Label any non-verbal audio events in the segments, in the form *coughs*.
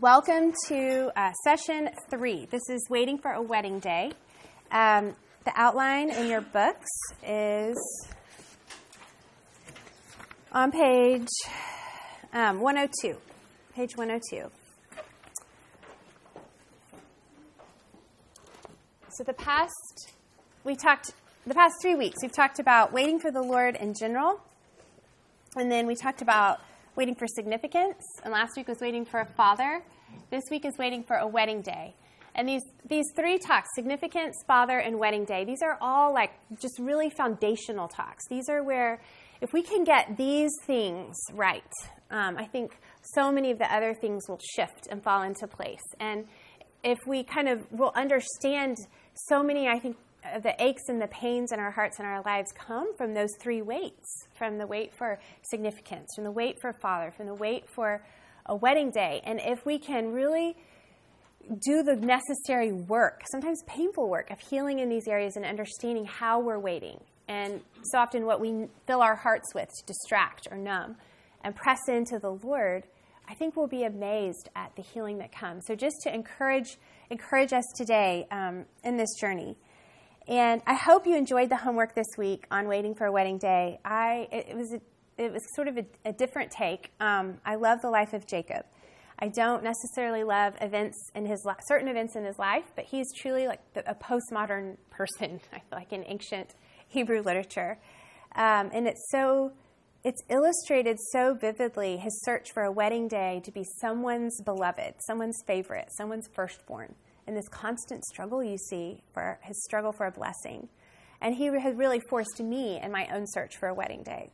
Welcome to uh, session three. This is Waiting for a Wedding Day. Um, the outline in your books is on page um, 102. Page 102. So the past, we talked, the past three weeks, we've talked about waiting for the Lord in general. And then we talked about waiting for significance. And last week was waiting for a father. This week is waiting for a wedding day. And these, these three talks, significance, father, and wedding day, these are all like just really foundational talks. These are where, if we can get these things right, um, I think so many of the other things will shift and fall into place. And if we kind of will understand so many, I think, the aches and the pains in our hearts and our lives come from those three weights from the wait for significance, from the wait for father, from the wait for a wedding day. And if we can really do the necessary work, sometimes painful work, of healing in these areas and understanding how we're waiting, and so often what we fill our hearts with to distract or numb, and press into the Lord, I think we'll be amazed at the healing that comes. So just to encourage encourage us today um, in this journey. And I hope you enjoyed the homework this week on waiting for a wedding day. I it, was a, it was sort of a, a different take. Um, I love the life of Jacob. I don't necessarily love events in his certain events in his life, but he's truly like the, a postmodern person. *laughs* I feel like in ancient Hebrew literature, um, and it's so it's illustrated so vividly his search for a wedding day to be someone's beloved, someone's favorite, someone's firstborn and this constant struggle you see for his struggle for a blessing. And he had really forced me in my own search for a wedding day.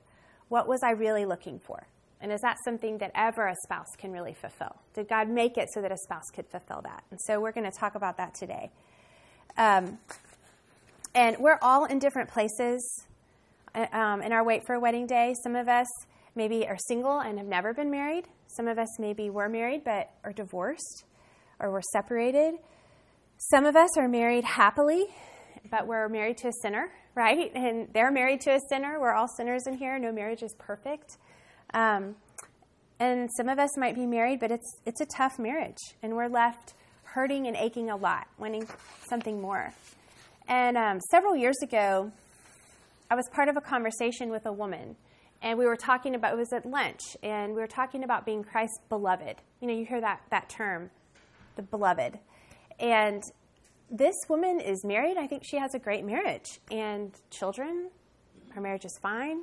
What was I really looking for? And is that something that ever a spouse can really fulfill? Did God make it so that a spouse could fulfill that? And so we're going to talk about that today. Um, and we're all in different places uh, um, in our wait for a wedding day. Some of us maybe are single and have never been married. Some of us maybe were married but are divorced or were separated. Some of us are married happily, but we're married to a sinner, right? And they're married to a sinner. We're all sinners in here. No marriage is perfect. Um, and some of us might be married, but it's it's a tough marriage, and we're left hurting and aching a lot, wanting something more. And um, several years ago, I was part of a conversation with a woman, and we were talking about it was at lunch, and we were talking about being Christ's beloved. You know, you hear that that term, the beloved. And this woman is married. I think she has a great marriage and children. Her marriage is fine.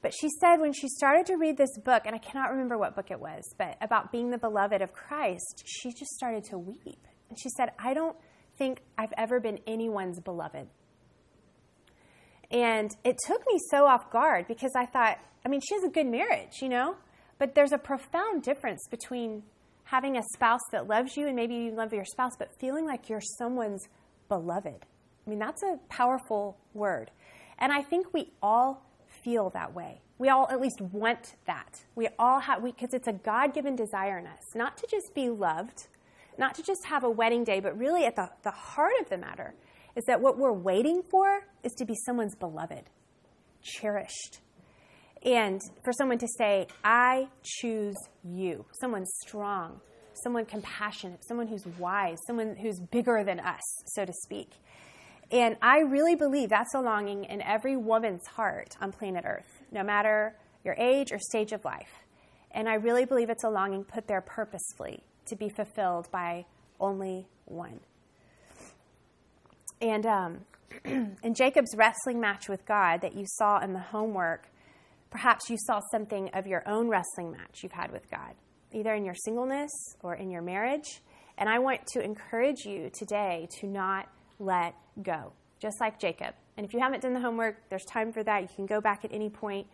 But she said when she started to read this book, and I cannot remember what book it was, but about being the beloved of Christ, she just started to weep. And she said, I don't think I've ever been anyone's beloved. And it took me so off guard because I thought, I mean, she has a good marriage, you know? But there's a profound difference between having a spouse that loves you and maybe you love your spouse, but feeling like you're someone's beloved. I mean, that's a powerful word. And I think we all feel that way. We all at least want that. We all have, because it's a God given desire in us, not to just be loved, not to just have a wedding day, but really at the, the heart of the matter is that what we're waiting for is to be someone's beloved, cherished, and for someone to say, I choose you, someone strong, someone compassionate, someone who's wise, someone who's bigger than us, so to speak. And I really believe that's a longing in every woman's heart on planet Earth, no matter your age or stage of life. And I really believe it's a longing put there purposefully to be fulfilled by only one. And um, *clears throat* in Jacob's wrestling match with God that you saw in the homework, Perhaps you saw something of your own wrestling match you've had with God, either in your singleness or in your marriage. And I want to encourage you today to not let go, just like Jacob. And if you haven't done the homework, there's time for that. You can go back at any point.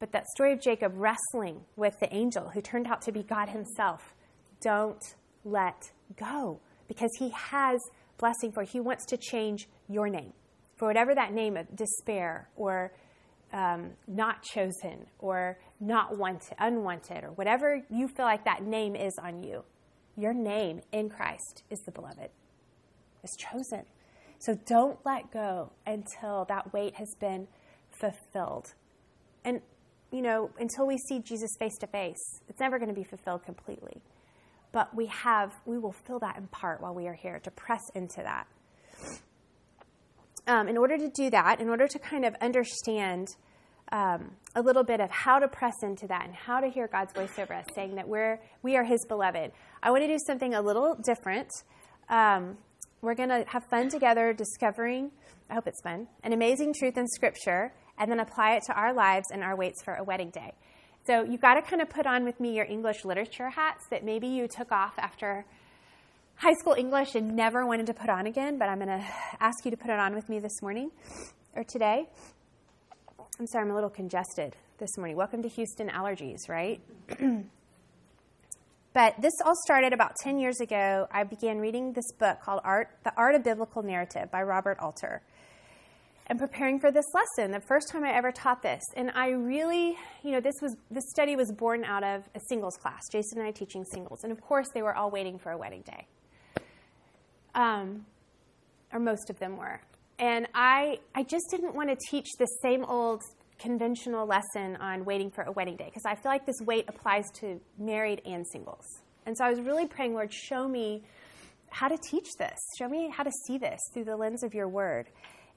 But that story of Jacob wrestling with the angel who turned out to be God himself, don't let go because he has blessing for you. He wants to change your name for whatever that name of despair or um, not chosen or not wanted, unwanted, or whatever you feel like that name is on you, your name in Christ is the beloved, is chosen. So don't let go until that weight has been fulfilled. And, you know, until we see Jesus face to face, it's never going to be fulfilled completely. but we have we will fill that in part while we are here to press into that. Um, in order to do that, in order to kind of understand um, a little bit of how to press into that and how to hear God's voice over us, saying that we're we are His beloved. I want to do something a little different. Um, we're going to have fun together, discovering. I hope it's fun. An amazing truth in Scripture, and then apply it to our lives and our waits for a wedding day. So you've got to kind of put on with me your English literature hats that maybe you took off after high school English and never wanted to put on again, but I'm going to ask you to put it on with me this morning or today. I'm sorry, I'm a little congested this morning. Welcome to Houston Allergies, right? *clears throat* but this all started about 10 years ago. I began reading this book called Art, The Art of Biblical Narrative by Robert Alter and preparing for this lesson, the first time I ever taught this. And I really, you know, this was this study was born out of a singles class. Jason and I teaching singles, and of course they were all waiting for a wedding day, um, or most of them were. And I, I just didn't want to teach the same old conventional lesson on waiting for a wedding day because I feel like this wait applies to married and singles. And so I was really praying, Lord, show me how to teach this. Show me how to see this through the lens of your word.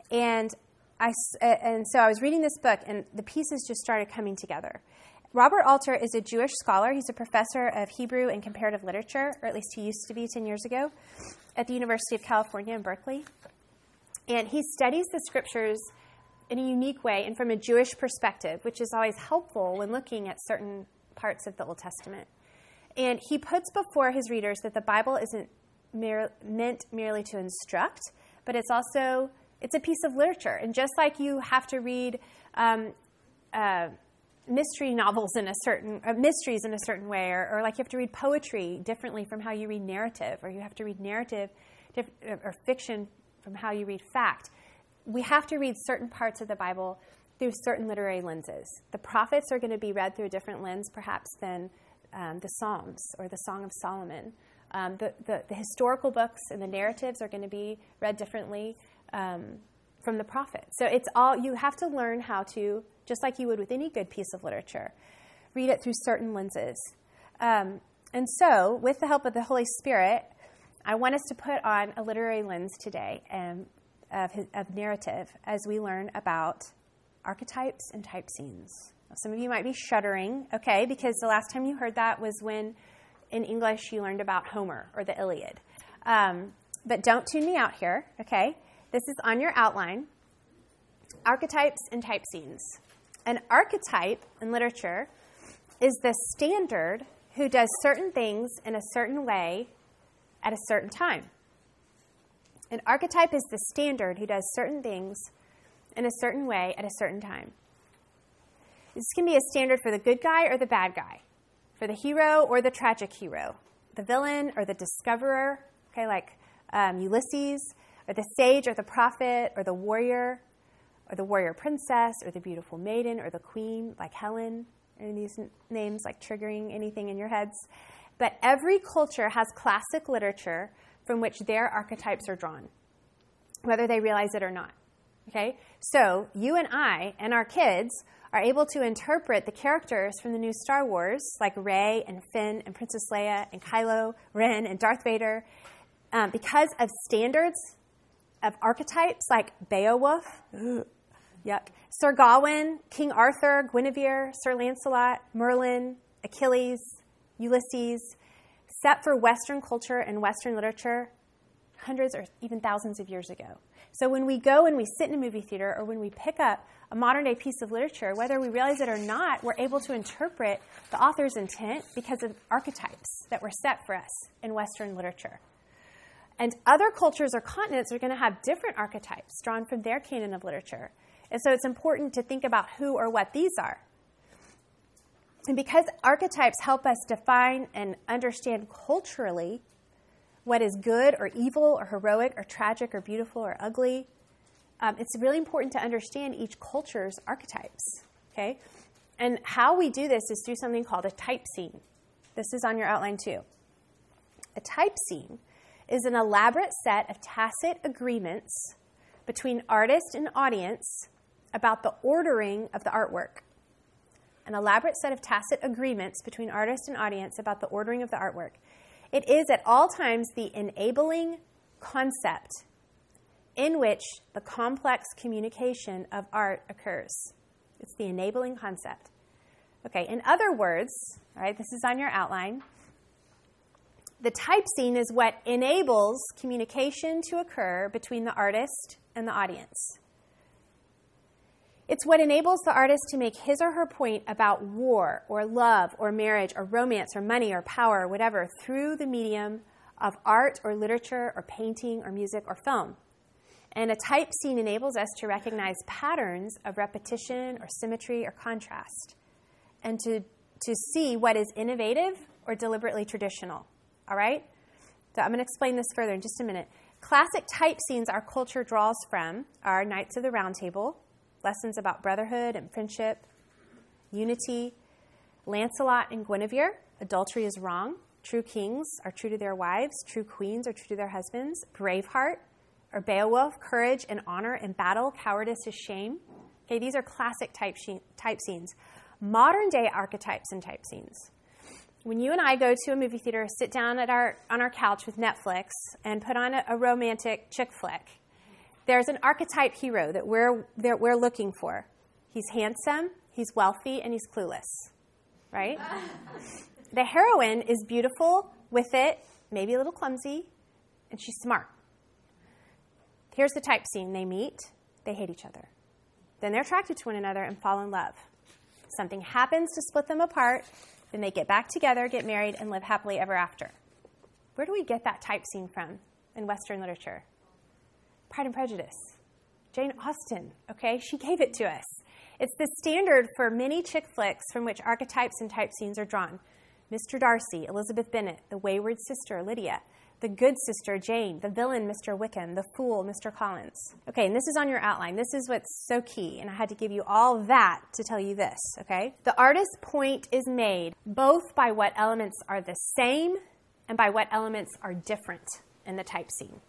And I, and so I was reading this book, and the pieces just started coming together. Robert Alter is a Jewish scholar. He's a professor of Hebrew and comparative literature, or at least he used to be 10 years ago, at the University of California in Berkeley. And he studies the scriptures in a unique way and from a Jewish perspective, which is always helpful when looking at certain parts of the Old Testament. And he puts before his readers that the Bible isn't meant merely to instruct, but it's also it's a piece of literature. And just like you have to read um, uh, mystery novels in a certain uh, mysteries in a certain way, or, or, like you have to read poetry differently from how you read narrative, or you have to read narrative diff- uh, or fiction from how you read fact. We have to read certain parts of the Bible through certain literary lenses. The prophets are going to be read through a different lens, perhaps, than um, the Psalms or the Song of Solomon. Um, the, the, the, historical books and the narratives are going to be read differently um, from the prophet. So it's all, you have to learn how to, just like you would with any good piece of literature, read it through certain lenses. Um, and so, with the help of the Holy Spirit, I want us to put on a literary lens today um, of, of narrative as we learn about archetypes and type scenes. Some of you might be shuddering, okay, because the last time you heard that was when in English you learned about Homer or the Iliad. Um, but don't tune me out here, okay? This is on your outline. Archetypes and type scenes. An archetype in literature is the standard who does certain things in a certain way at a certain time. An archetype is the standard who does certain things in a certain way at a certain time. This can be a standard for the good guy or the bad guy, for the hero or the tragic hero, the villain or the discoverer, okay, like um, Ulysses, or the sage or the prophet or the warrior or the warrior princess or the beautiful maiden or the queen, like Helen. Any these names like triggering anything in your heads? But every culture has classic literature from which their archetypes are drawn, whether they realize it or not. Okay? So you and I and our kids are able to interpret the characters from the new Star Wars, like Rey and Finn and Princess Leia and Kylo Ren and Darth Vader, um, because of standards of archetypes like Beowulf, *gasps* yuck, Sir Gawain, King Arthur, Guinevere, Sir Lancelot, Merlin, Achilles, Ulysses, set for Western culture and Western literature hundreds or even thousands of years ago. So when we go and we sit in a movie theater or when we pick up a modern day piece of literature, whether we realize it or not, we're able to interpret the author's intent because of archetypes that were set for us in Western literature. And other cultures or continents are going to have different archetypes drawn from their canon of literature. And so it's important to think about who or what these are. And because archetypes help us define and understand culturally what is good or evil or heroic or tragic or beautiful or ugly, um, it's really important to understand each culture's archetypes. Okay? And how we do this is through something called a type scene. This is on your outline too. A type scene is an elaborate set of tacit agreements between artist and audience about the ordering of the artwork. An elaborate set of tacit agreements between artist and audience about the ordering of the artwork. It is at all times the enabling concept in which the complex communication of art occurs. It's the enabling concept. Okay, in other words, all right, this is on your outline. The type scene is what enables communication to occur between the artist and the audience. It's what enables the artist to make his or her point about war or love or marriage or romance or money or power or whatever through the medium of art or literature or painting or music or film. And a type scene enables us to recognize patterns of repetition or symmetry or contrast and to, to see what is innovative or deliberately traditional. All right? So I'm going to explain this further in just a minute. Classic type scenes our culture draws from are Knights of the Round Table, lessons about brotherhood and friendship, unity, Lancelot and Guinevere, adultery is wrong, true kings are true to their wives, true queens are true to their husbands, Braveheart, or Beowulf, courage and honor in battle, cowardice is shame. Okay, these are classic type, type scenes. Modern day archetypes and type scenes when you and I go to a movie theater, sit down at our, on our couch with Netflix and put on a, a romantic chick flick, there's an archetype hero that we're, that we're looking for. He's handsome, he's wealthy, and he's clueless, right? *laughs* the heroine is beautiful, with it, maybe a little clumsy, and she's smart. Here's the type scene they meet, they hate each other. Then they're attracted to one another and fall in love. Something happens to split them apart, then they get back together, get married, and live happily ever after. Where do we get that type scene from in Western literature? Pride and Prejudice. Jane Austen, okay? She gave it to us. It's the standard for many chick flicks from which archetypes and type scenes are drawn. Mr. Darcy, Elizabeth Bennet, the wayward sister, Lydia the good sister, Jane, the villain, Mr. Wickham, the fool, Mr. Collins. Okay, and this is on your outline. This is what's so key, and I had to give you all that to tell you this, okay? The artist's point is made both by what elements are the same and by what elements are different in the type scene.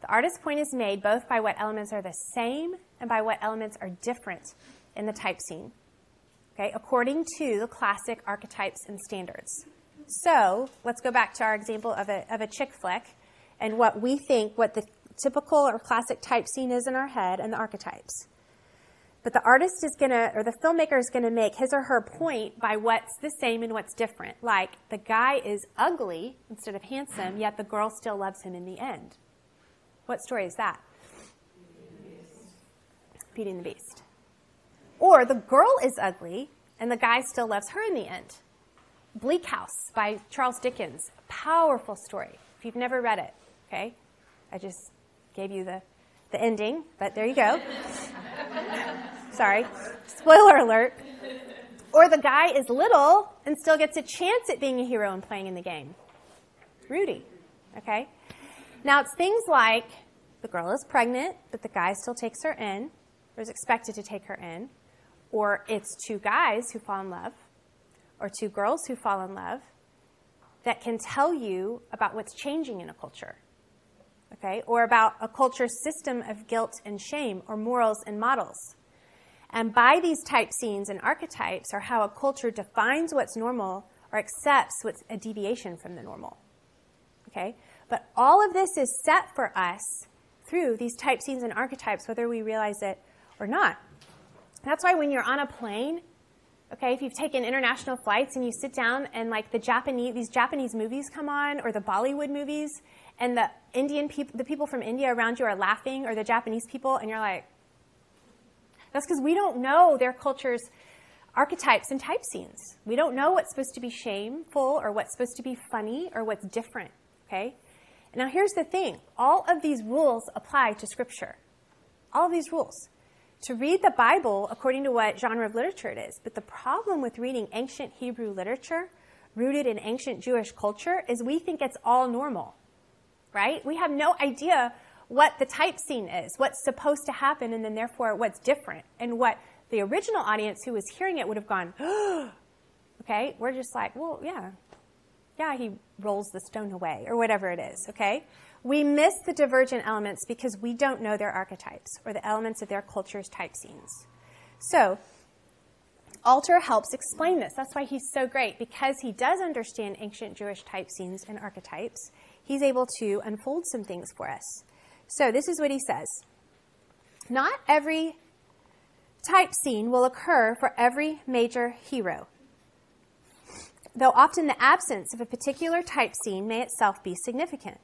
The artist's point is made both by what elements are the same and by what elements are different in the type scene, okay, according to the classic archetypes and standards. So let's go back to our example of a, of a chick flick and what we think, what the typical or classic type scene is in our head and the archetypes. But the artist is going to, or the filmmaker is going to make his or her point by what's the same and what's different. Like the guy is ugly instead of handsome, yet the girl still loves him in the end. What story is that? Beauty and the Beast. Or the girl is ugly and the guy still loves her in the end. Bleak House by Charles Dickens. Powerful story. If you've never read it, okay? I just gave you the, the ending, but there you go. *laughs* Sorry. Spoiler alert. Or the guy is little and still gets a chance at being a hero and playing in the game. Rudy. Okay? Now it's things like the girl is pregnant, but the guy still takes her in, or is expected to take her in. Or it's two guys who fall in love or two girls who fall in love that can tell you about what's changing in a culture. Okay? Or about a culture's system of guilt and shame or morals and models. And by these type scenes and archetypes are how a culture defines what's normal or accepts what's a deviation from the normal. Okay? But all of this is set for us through these type scenes and archetypes, whether we realize it or not. That's why when you're on a plane Okay, if you've taken international flights and you sit down and like the Japanese, these Japanese movies come on or the Bollywood movies, and the Indian people, the people from India around you are laughing, or the Japanese people, and you're like, that's because we don't know their culture's archetypes and type scenes. We don't know what's supposed to be shameful or what's supposed to be funny or what's different. Okay? Now here's the thing: all of these rules apply to Scripture. All of these rules to read the Bible according to what genre of literature it is. But the problem with reading ancient Hebrew literature rooted in ancient Jewish culture is we think it's all normal, right? We have no idea what the type scene is, what's supposed to happen, and then therefore what's different. And what the original audience who was hearing it would have gone, *gasps* okay? We're just like, well, yeah. Yeah, he rolls the stone away, or whatever it is, okay? We miss the divergent elements because we don't know their archetypes or the elements of their culture's type scenes. So, Alter helps explain this. That's why he's so great, because he does understand ancient Jewish type scenes and archetypes. He's able to unfold some things for us. So, this is what he says Not every type scene will occur for every major hero, though often the absence of a particular type scene may itself be significant.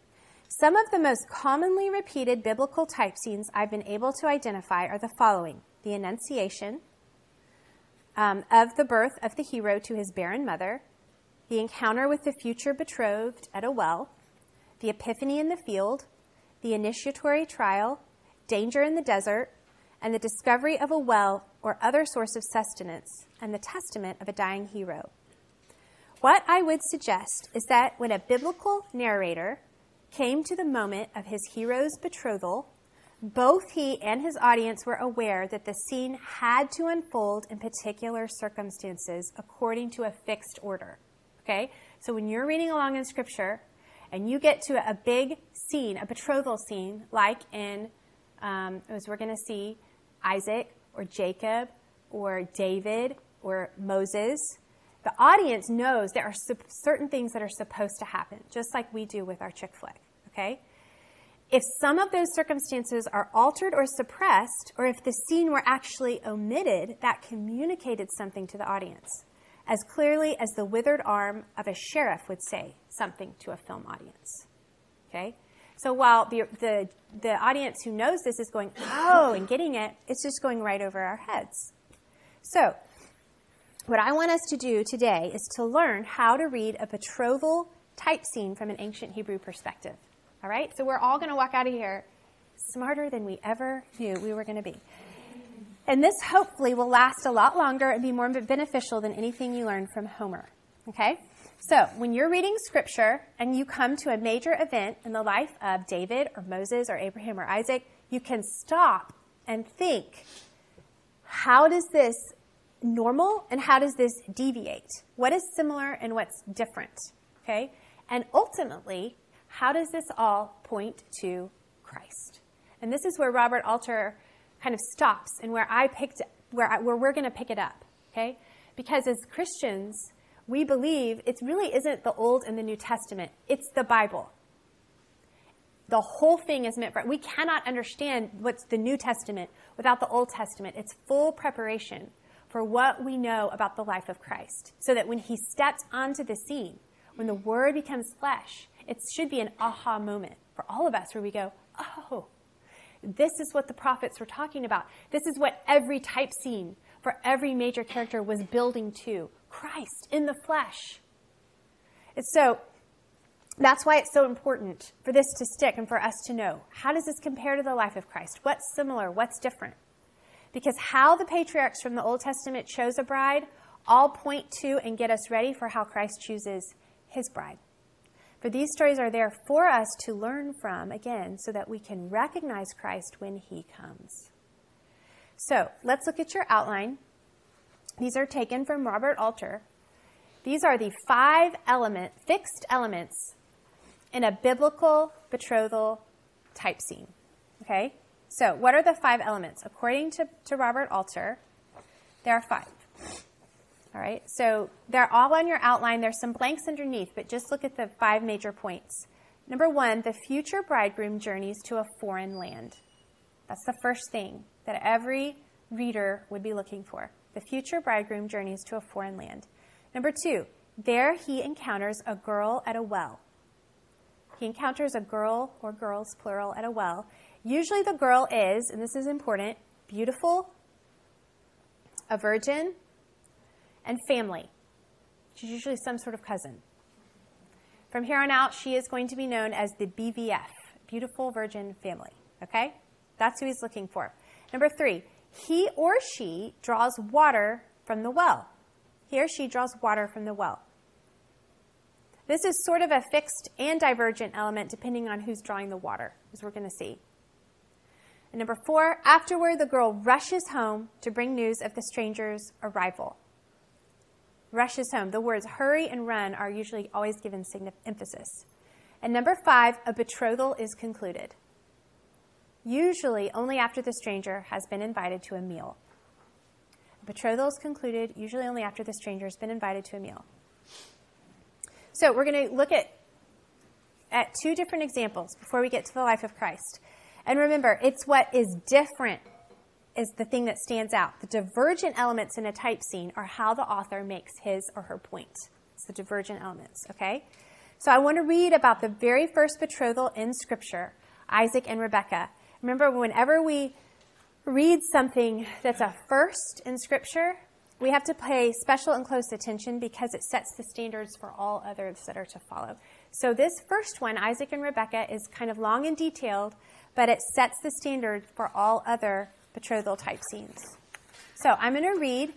Some of the most commonly repeated biblical type scenes I've been able to identify are the following the Annunciation um, of the birth of the hero to his barren mother, the encounter with the future betrothed at a well, the Epiphany in the field, the initiatory trial, danger in the desert, and the discovery of a well or other source of sustenance, and the testament of a dying hero. What I would suggest is that when a biblical narrator came to the moment of his hero's betrothal, both he and his audience were aware that the scene had to unfold in particular circumstances according to a fixed order. Okay? So when you're reading along in scripture and you get to a big scene, a betrothal scene, like in, um, as we're going to see, Isaac or Jacob or David or Moses, the audience knows there are certain things that are supposed to happen, just like we do with our chick flick. Okay? If some of those circumstances are altered or suppressed, or if the scene were actually omitted, that communicated something to the audience, as clearly as the withered arm of a sheriff would say something to a film audience. Okay? So while the, the, the audience who knows this is going, oh, and getting it, it's just going right over our heads. So, what I want us to do today is to learn how to read a betrothal type scene from an ancient Hebrew perspective. All right? So we're all going to walk out of here smarter than we ever knew we were going to be. And this hopefully will last a lot longer and be more beneficial than anything you learned from Homer. Okay? So, when you're reading scripture and you come to a major event in the life of David or Moses or Abraham or Isaac, you can stop and think how does this normal and how does this deviate? What is similar and what's different? Okay? And ultimately, how does this all point to Christ? And this is where Robert Alter kind of stops and where I picked where, I, where we're going to pick it up, okay? Because as Christians, we believe it really isn't the Old and the New Testament, it's the Bible. The whole thing is meant for we cannot understand what's the New Testament without the Old Testament. It's full preparation for what we know about the life of Christ. So that when he steps onto the scene, when the word becomes flesh, it should be an aha moment for all of us where we go, oh, this is what the prophets were talking about. This is what every type scene for every major character was building to Christ in the flesh. And so that's why it's so important for this to stick and for us to know how does this compare to the life of Christ? What's similar? What's different? Because how the patriarchs from the Old Testament chose a bride all point to and get us ready for how Christ chooses his bride. For these stories are there for us to learn from, again, so that we can recognize Christ when he comes. So let's look at your outline. These are taken from Robert Alter. These are the five element, fixed elements in a biblical betrothal type scene. Okay? So, what are the five elements? According to, to Robert Alter, there are five. All right, so they're all on your outline. There's some blanks underneath, but just look at the five major points. Number one, the future bridegroom journeys to a foreign land. That's the first thing that every reader would be looking for. The future bridegroom journeys to a foreign land. Number two, there he encounters a girl at a well. He encounters a girl or girls, plural, at a well. Usually the girl is, and this is important, beautiful, a virgin, and family. She's usually some sort of cousin. From here on out, she is going to be known as the BVF, Beautiful Virgin Family. Okay? That's who he's looking for. Number three, he or she draws water from the well. He or she draws water from the well. This is sort of a fixed and divergent element depending on who's drawing the water, as we're going to see. And number four, afterward, the girl rushes home to bring news of the stranger's arrival rushes home. The words hurry and run are usually always given emphasis. And number five, a betrothal is concluded. Usually only after the stranger has been invited to a meal. Betrothal is concluded usually only after the stranger has been invited to a meal. So we're going to look at at two different examples before we get to the life of Christ. And remember, it's what is different is the thing that stands out. The divergent elements in a type scene are how the author makes his or her point. It's the divergent elements, okay? So I want to read about the very first betrothal in Scripture, Isaac and Rebekah. Remember, whenever we read something that's a first in Scripture, we have to pay special and close attention because it sets the standards for all others that are to follow. So, this first one, Isaac and Rebekah, is kind of long and detailed, but it sets the standard for all other betrothal type scenes. So, I'm going to read,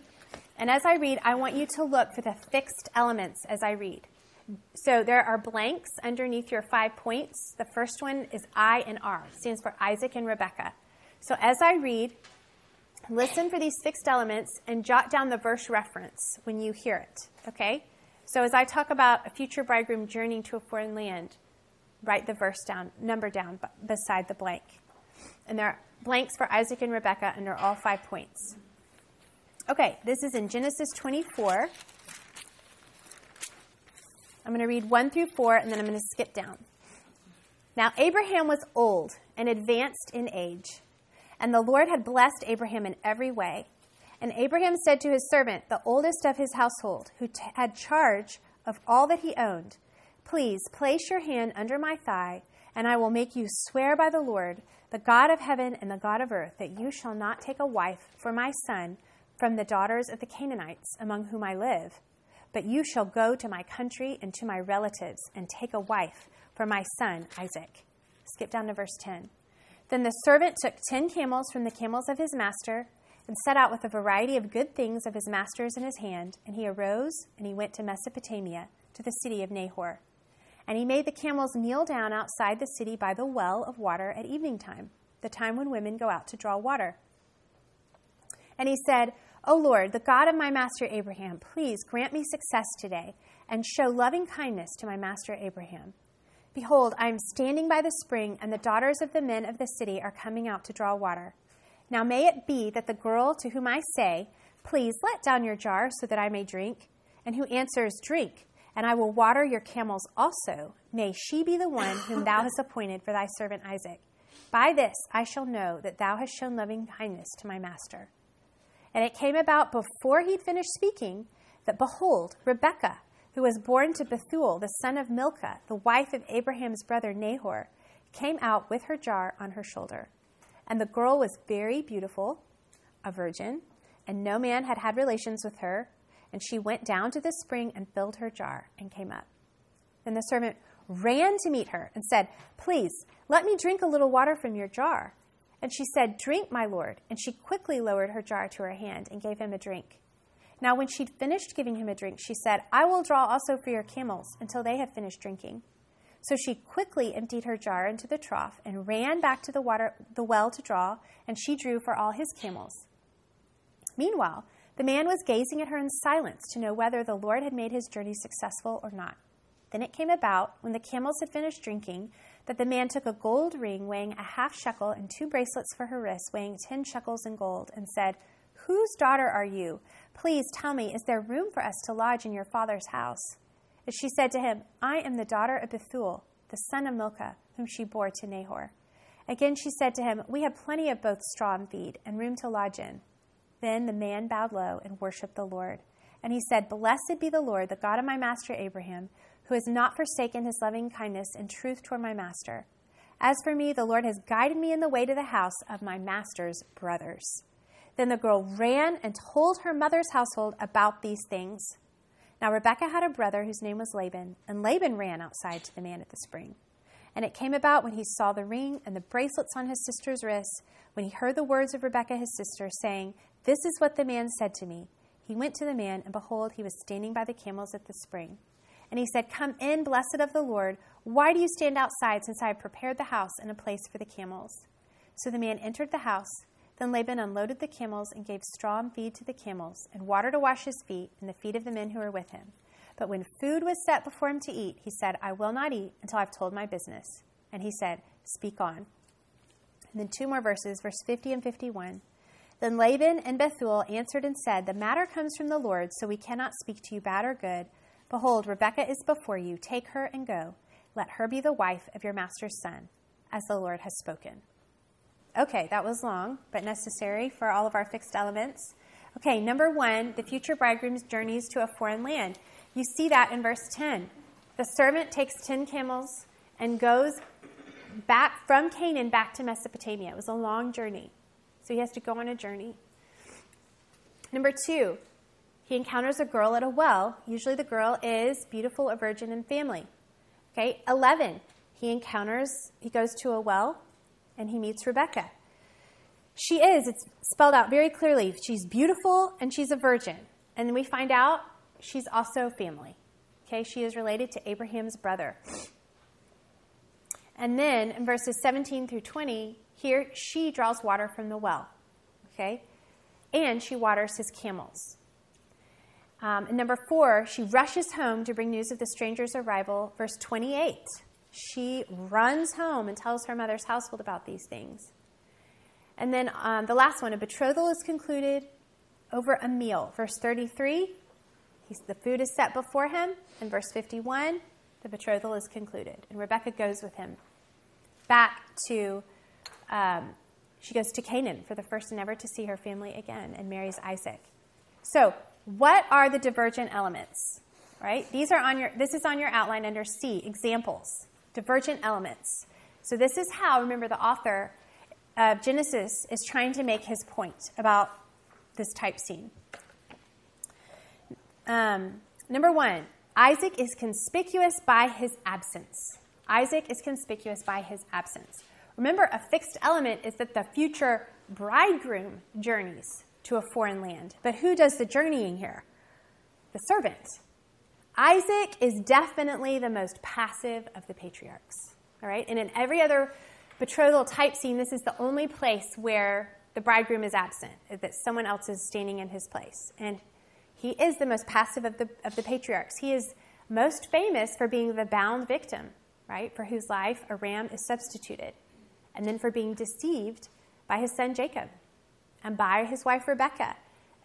and as I read, I want you to look for the fixed elements as I read. So, there are blanks underneath your five points. The first one is I and R, stands for Isaac and Rebecca. So, as I read, listen for these fixed elements and jot down the verse reference when you hear it, okay? So as I talk about a future bridegroom journeying to a foreign land, write the verse down, number down beside the blank. And there are blanks for Isaac and Rebekah under all five points. Okay, this is in Genesis 24. I'm going to read 1 through 4, and then I'm going to skip down. Now, Abraham was old and advanced in age, and the Lord had blessed Abraham in every way. And Abraham said to his servant, the oldest of his household, who t- had charge of all that he owned, Please place your hand under my thigh, and I will make you swear by the Lord, the God of heaven and the God of earth, that you shall not take a wife for my son from the daughters of the Canaanites among whom I live, but you shall go to my country and to my relatives and take a wife for my son Isaac. Skip down to verse 10. Then the servant took ten camels from the camels of his master and set out with a variety of good things of his master's in his hand. And he arose and he went to Mesopotamia, to the city of Nahor. And he made the camels kneel down outside the city by the well of water at evening time, the time when women go out to draw water. And he said, O Lord, the God of my master Abraham, please grant me success today and show loving kindness to my master Abraham. Behold, I am standing by the spring, and the daughters of the men of the city are coming out to draw water. Now may it be that the girl to whom I say, Please let down your jar so that I may drink, and who answers, Drink, and I will water your camels also, may she be the one whom thou hast appointed for thy servant Isaac. By this I shall know that thou hast shown loving kindness to my master. And it came about before he'd finished speaking that, behold, Rebekah, who was born to Bethuel, the son of Milcah, the wife of Abraham's brother Nahor, came out with her jar on her shoulder. And the girl was very beautiful, a virgin, and no man had had relations with her. And she went down to the spring and filled her jar and came up. Then the servant ran to meet her and said, Please, let me drink a little water from your jar. And she said, Drink, my lord. And she quickly lowered her jar to her hand and gave him a drink. Now, when she'd finished giving him a drink, she said, I will draw also for your camels until they have finished drinking. So she quickly emptied her jar into the trough and ran back to the water the well to draw, and she drew for all his camels. Meanwhile, the man was gazing at her in silence to know whether the Lord had made his journey successful or not. Then it came about, when the camels had finished drinking, that the man took a gold ring weighing a half shekel and two bracelets for her wrists weighing ten shekels in gold, and said, Whose daughter are you? Please tell me, is there room for us to lodge in your father's house? And she said to him, I am the daughter of Bethuel, the son of Milcah, whom she bore to Nahor. Again she said to him, We have plenty of both straw and feed, and room to lodge in. Then the man bowed low and worshipped the Lord. And he said, Blessed be the Lord, the God of my master Abraham, who has not forsaken his loving kindness and truth toward my master. As for me, the Lord has guided me in the way to the house of my master's brothers. Then the girl ran and told her mother's household about these things. Now Rebekah had a brother whose name was Laban, and Laban ran outside to the man at the spring. And it came about when he saw the ring and the bracelets on his sister's wrists, when he heard the words of Rebekah his sister, saying, This is what the man said to me. He went to the man, and behold, he was standing by the camels at the spring. And he said, Come in, blessed of the Lord. Why do you stand outside, since I have prepared the house and a place for the camels? So the man entered the house. Then Laban unloaded the camels and gave straw and feed to the camels, and water to wash his feet and the feet of the men who were with him. But when food was set before him to eat, he said, I will not eat until I've told my business. And he said, Speak on. And then two more verses, verse 50 and 51. Then Laban and Bethuel answered and said, The matter comes from the Lord, so we cannot speak to you bad or good. Behold, Rebekah is before you. Take her and go. Let her be the wife of your master's son, as the Lord has spoken. Okay, that was long, but necessary for all of our fixed elements. Okay, number one, the future bridegroom's journeys to a foreign land. You see that in verse 10. The servant takes 10 camels and goes back from Canaan back to Mesopotamia. It was a long journey. So he has to go on a journey. Number two, he encounters a girl at a well. Usually the girl is beautiful, a virgin, and family. Okay, 11, he encounters, he goes to a well and he meets Rebecca. She is, it's spelled out very clearly. She's beautiful and she's a virgin. And then we find out she's also family. Okay, she is related to Abraham's brother. And then in verses 17 through 20, here she draws water from the well. Okay? And she waters his camels. Um, and number four, she rushes home to bring news of the stranger's arrival. Verse 28, she runs home and tells her mother's household about these things. And then um, the last one, a betrothal is concluded over a meal. Verse 33, the food is set before him. And verse 51, the betrothal is concluded. And Rebecca goes with him back to, um, she goes to Canaan for the first and ever to see her family again and marries Isaac. So, what are the divergent elements? Right? These are on your, this is on your outline under C, examples, divergent elements. So, this is how, remember, the author of Genesis is trying to make his point about this type scene. Um, number one, Isaac is conspicuous by his absence. Isaac is conspicuous by his absence. Remember, a fixed element is that the future bridegroom journeys to a foreign land. But who does the journeying here? The servant. Isaac is definitely the most passive of the patriarchs. All right? And in every other betrothal type scene, this is the only place where the bridegroom is absent, that someone else is standing in his place. And he is the most passive of the, of the patriarchs. He is most famous for being the bound victim right, for whose life a ram is substituted, and then for being deceived by his son Jacob and by his wife Rebecca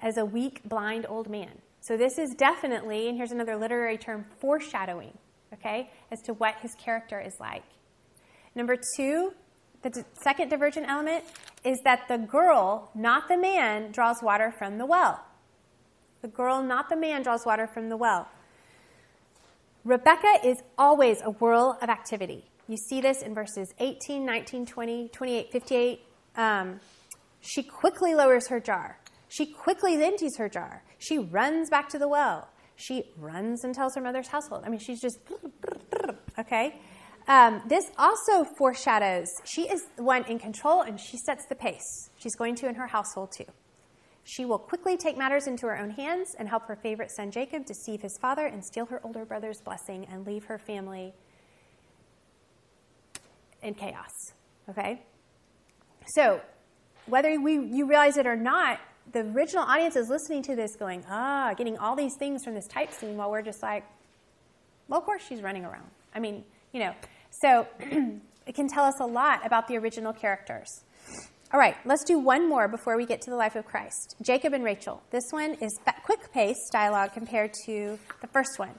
as a weak, blind old man. So this is definitely, and here's another literary term, foreshadowing, okay, as to what his character is like. Number two, the second divergent element is that the girl, not the man, draws water from the well. The girl, not the man, draws water from the well. Rebecca is always a whirl of activity. You see this in verses 18, 19, 20, 28, 58. Um, she quickly lowers her jar. She quickly empties her jar. She runs back to the well. She runs and tells her mother's household. I mean, she's just, okay? Um, this also foreshadows she is the one in control and she sets the pace. She's going to in her household too. She will quickly take matters into her own hands and help her favorite son Jacob deceive his father and steal her older brother's blessing and leave her family in chaos. Okay? So, whether we, you realize it or not, the original audience is listening to this going, ah, getting all these things from this type scene while we're just like, well, of course she's running around. I mean, you know, so *clears throat* it can tell us a lot about the original characters. All right, let's do one more before we get to the life of Christ. Jacob and Rachel. This one is quick pace dialogue compared to the first one.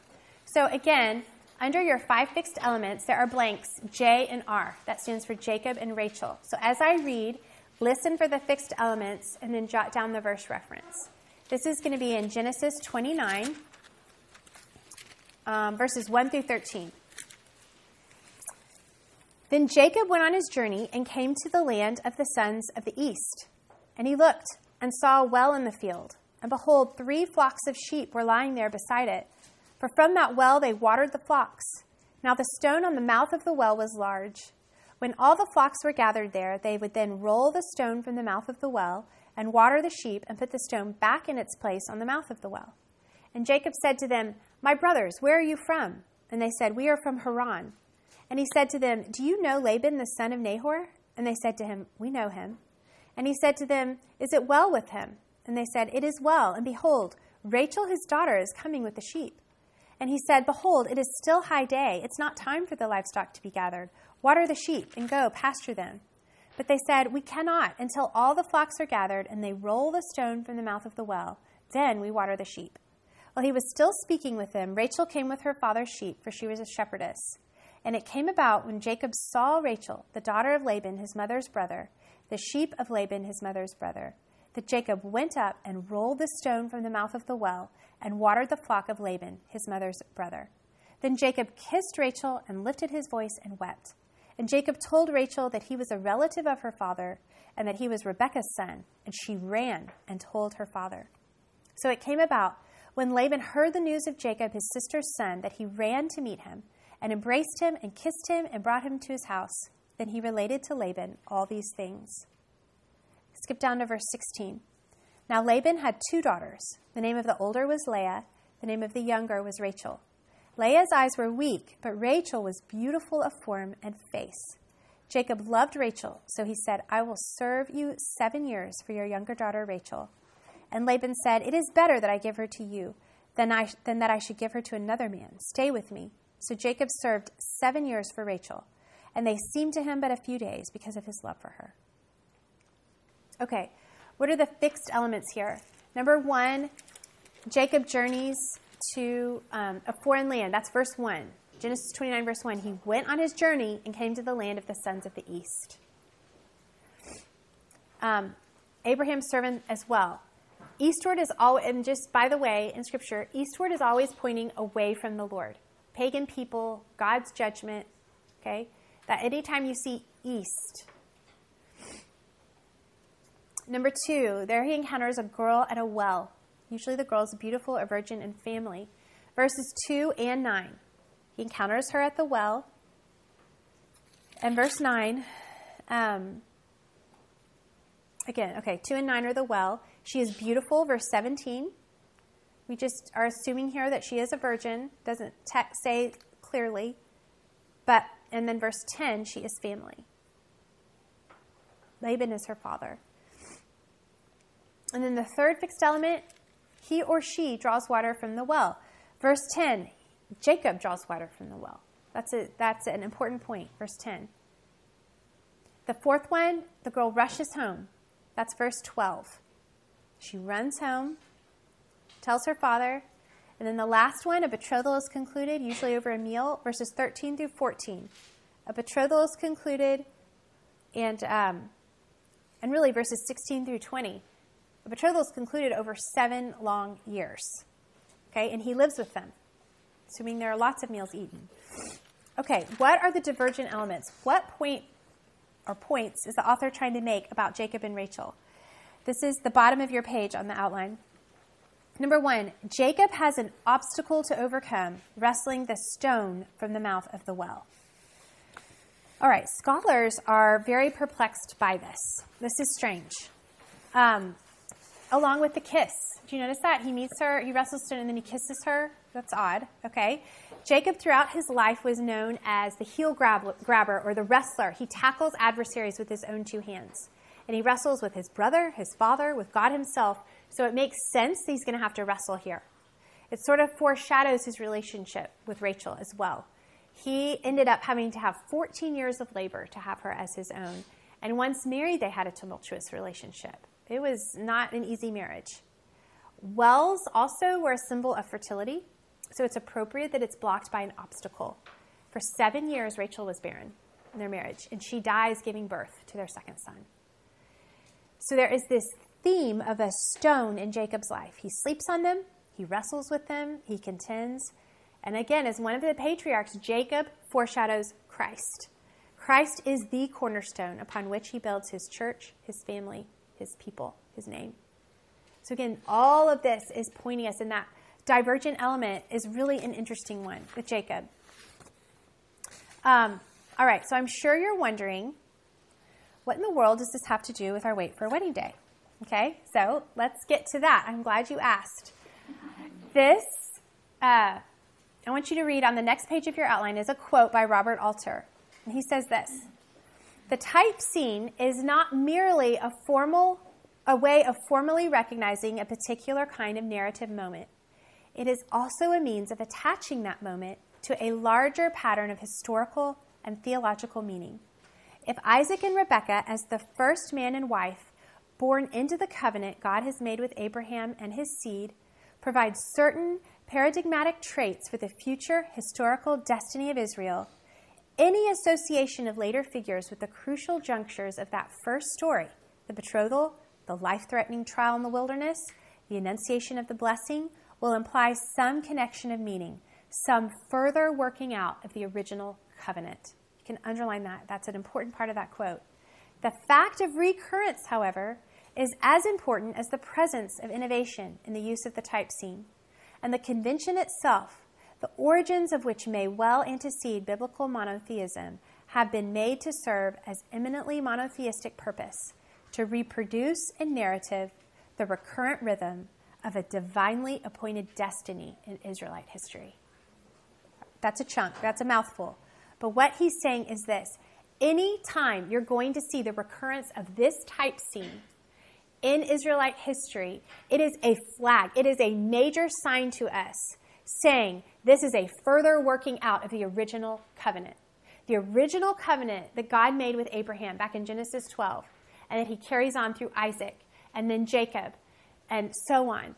So, again, under your five fixed elements, there are blanks J and R. That stands for Jacob and Rachel. So, as I read, listen for the fixed elements and then jot down the verse reference. This is going to be in Genesis 29, um, verses 1 through 13. Then Jacob went on his journey and came to the land of the sons of the east. And he looked and saw a well in the field. And behold, three flocks of sheep were lying there beside it. For from that well they watered the flocks. Now the stone on the mouth of the well was large. When all the flocks were gathered there, they would then roll the stone from the mouth of the well and water the sheep and put the stone back in its place on the mouth of the well. And Jacob said to them, My brothers, where are you from? And they said, We are from Haran. And he said to them, Do you know Laban the son of Nahor? And they said to him, We know him. And he said to them, Is it well with him? And they said, It is well. And behold, Rachel his daughter is coming with the sheep. And he said, Behold, it is still high day. It's not time for the livestock to be gathered. Water the sheep and go pasture them. But they said, We cannot until all the flocks are gathered and they roll the stone from the mouth of the well. Then we water the sheep. While he was still speaking with them, Rachel came with her father's sheep, for she was a shepherdess. And it came about when Jacob saw Rachel, the daughter of Laban, his mother's brother, the sheep of Laban, his mother's brother, that Jacob went up and rolled the stone from the mouth of the well and watered the flock of Laban, his mother's brother. Then Jacob kissed Rachel and lifted his voice and wept. And Jacob told Rachel that he was a relative of her father and that he was Rebekah's son, and she ran and told her father. So it came about when Laban heard the news of Jacob, his sister's son, that he ran to meet him and embraced him and kissed him and brought him to his house. Then he related to Laban all these things. Skip down to verse 16. Now Laban had two daughters. The name of the older was Leah, the name of the younger was Rachel. Leah's eyes were weak, but Rachel was beautiful of form and face. Jacob loved Rachel, so he said, I will serve you seven years for your younger daughter Rachel. And Laban said, It is better that I give her to you than, I, than that I should give her to another man. Stay with me. So Jacob served seven years for Rachel, and they seemed to him but a few days because of his love for her. Okay, what are the fixed elements here? Number one, Jacob journeys to um, a foreign land. That's verse 1. Genesis 29, verse 1. He went on his journey and came to the land of the sons of the east. Um, Abraham's servant as well. Eastward is all, and just by the way, in Scripture, eastward is always pointing away from the Lord. Pagan people, God's judgment, okay? That anytime you see east. Number two, there he encounters a girl at a well. Usually the girl is beautiful, a virgin, and family. Verses 2 and 9. He encounters her at the well. And verse 9, um, again, okay, 2 and 9 are the well. She is beautiful, verse 17. We just are assuming here that she is a virgin, doesn't te- say clearly. But, and then verse 10, she is family. Laban is her father. And then the third fixed element he or she draws water from the well. Verse 10, Jacob draws water from the well. That's, a, that's an important point. Verse 10. The fourth one, the girl rushes home. That's verse 12. She runs home, tells her father, and then the last one, a betrothal is concluded, usually over a meal, verses 13 through 14. A betrothal is concluded, and, um, and really verses 16 through 20. The betrothal is concluded over seven long years. Okay, and he lives with them, assuming there are lots of meals eaten. Okay, what are the divergent elements? What point or points is the author trying to make about Jacob and Rachel? This is the bottom of your page on the outline. Number one, Jacob has an obstacle to overcome, wrestling the stone from the mouth of the well. All right, scholars are very perplexed by this. This is strange. Um, along with the kiss. Do you notice that? He meets her, he wrestles her, and then he kisses her. That's odd. Okay. Jacob, throughout his life, was known as the heel grab- grabber or the wrestler. He tackles adversaries with his own two hands. And he wrestles with his brother, his father, with God himself. So it makes sense he's going to have to wrestle here. It sort of foreshadows his relationship with Rachel as well. He ended up having to have 14 years of labor to have her as his own. And once married, they had a tumultuous relationship. It was not an easy marriage. Wells also were a symbol of fertility, so it's appropriate that it's blocked by an obstacle. For seven years, Rachel was barren in their marriage, and she dies giving birth to their second son. So there is this theme of a stone in Jacob's life. He sleeps on them, he wrestles with them, he contends. And again, as one of the patriarchs, Jacob foreshadows Christ. Christ is the cornerstone upon which he builds his church, his family, his people, his name. So again, all of this is pointing us in that divergent element is really an interesting one with Jacob. Um, all right, so I'm sure you're wondering, what in the world does this have to do with our wait for a wedding day? Okay, so let's get to that. I'm glad you asked. This, uh, I want you to read on the next page of your outline is a quote by Robert Alter. And he says this the type scene is not merely a formal a way of formally recognizing a particular kind of narrative moment. It is also a means of attaching that moment to a larger pattern of historical and theological meaning. If Isaac and Rebekah, as the first man and wife, born into the covenant God has made with Abraham and his seed, provide certain paradigmatic traits for the future historical destiny of Israel, any association of later figures with the crucial junctures of that first story, the betrothal, the life threatening trial in the wilderness, the annunciation of the blessing, will imply some connection of meaning, some further working out of the original covenant. You can underline that. That's an important part of that quote. The fact of recurrence, however, is as important as the presence of innovation in the use of the type scene. And the convention itself, the origins of which may well antecede biblical monotheism, have been made to serve as eminently monotheistic purpose to reproduce in narrative the recurrent rhythm of a divinely appointed destiny in Israelite history. That's a chunk, that's a mouthful. But what he's saying is this any time you're going to see the recurrence of this type scene in Israelite history, it is a flag, it is a major sign to us saying this is a further working out of the original covenant. The original covenant that God made with Abraham back in Genesis 12, and that he carries on through Isaac and then Jacob and so on.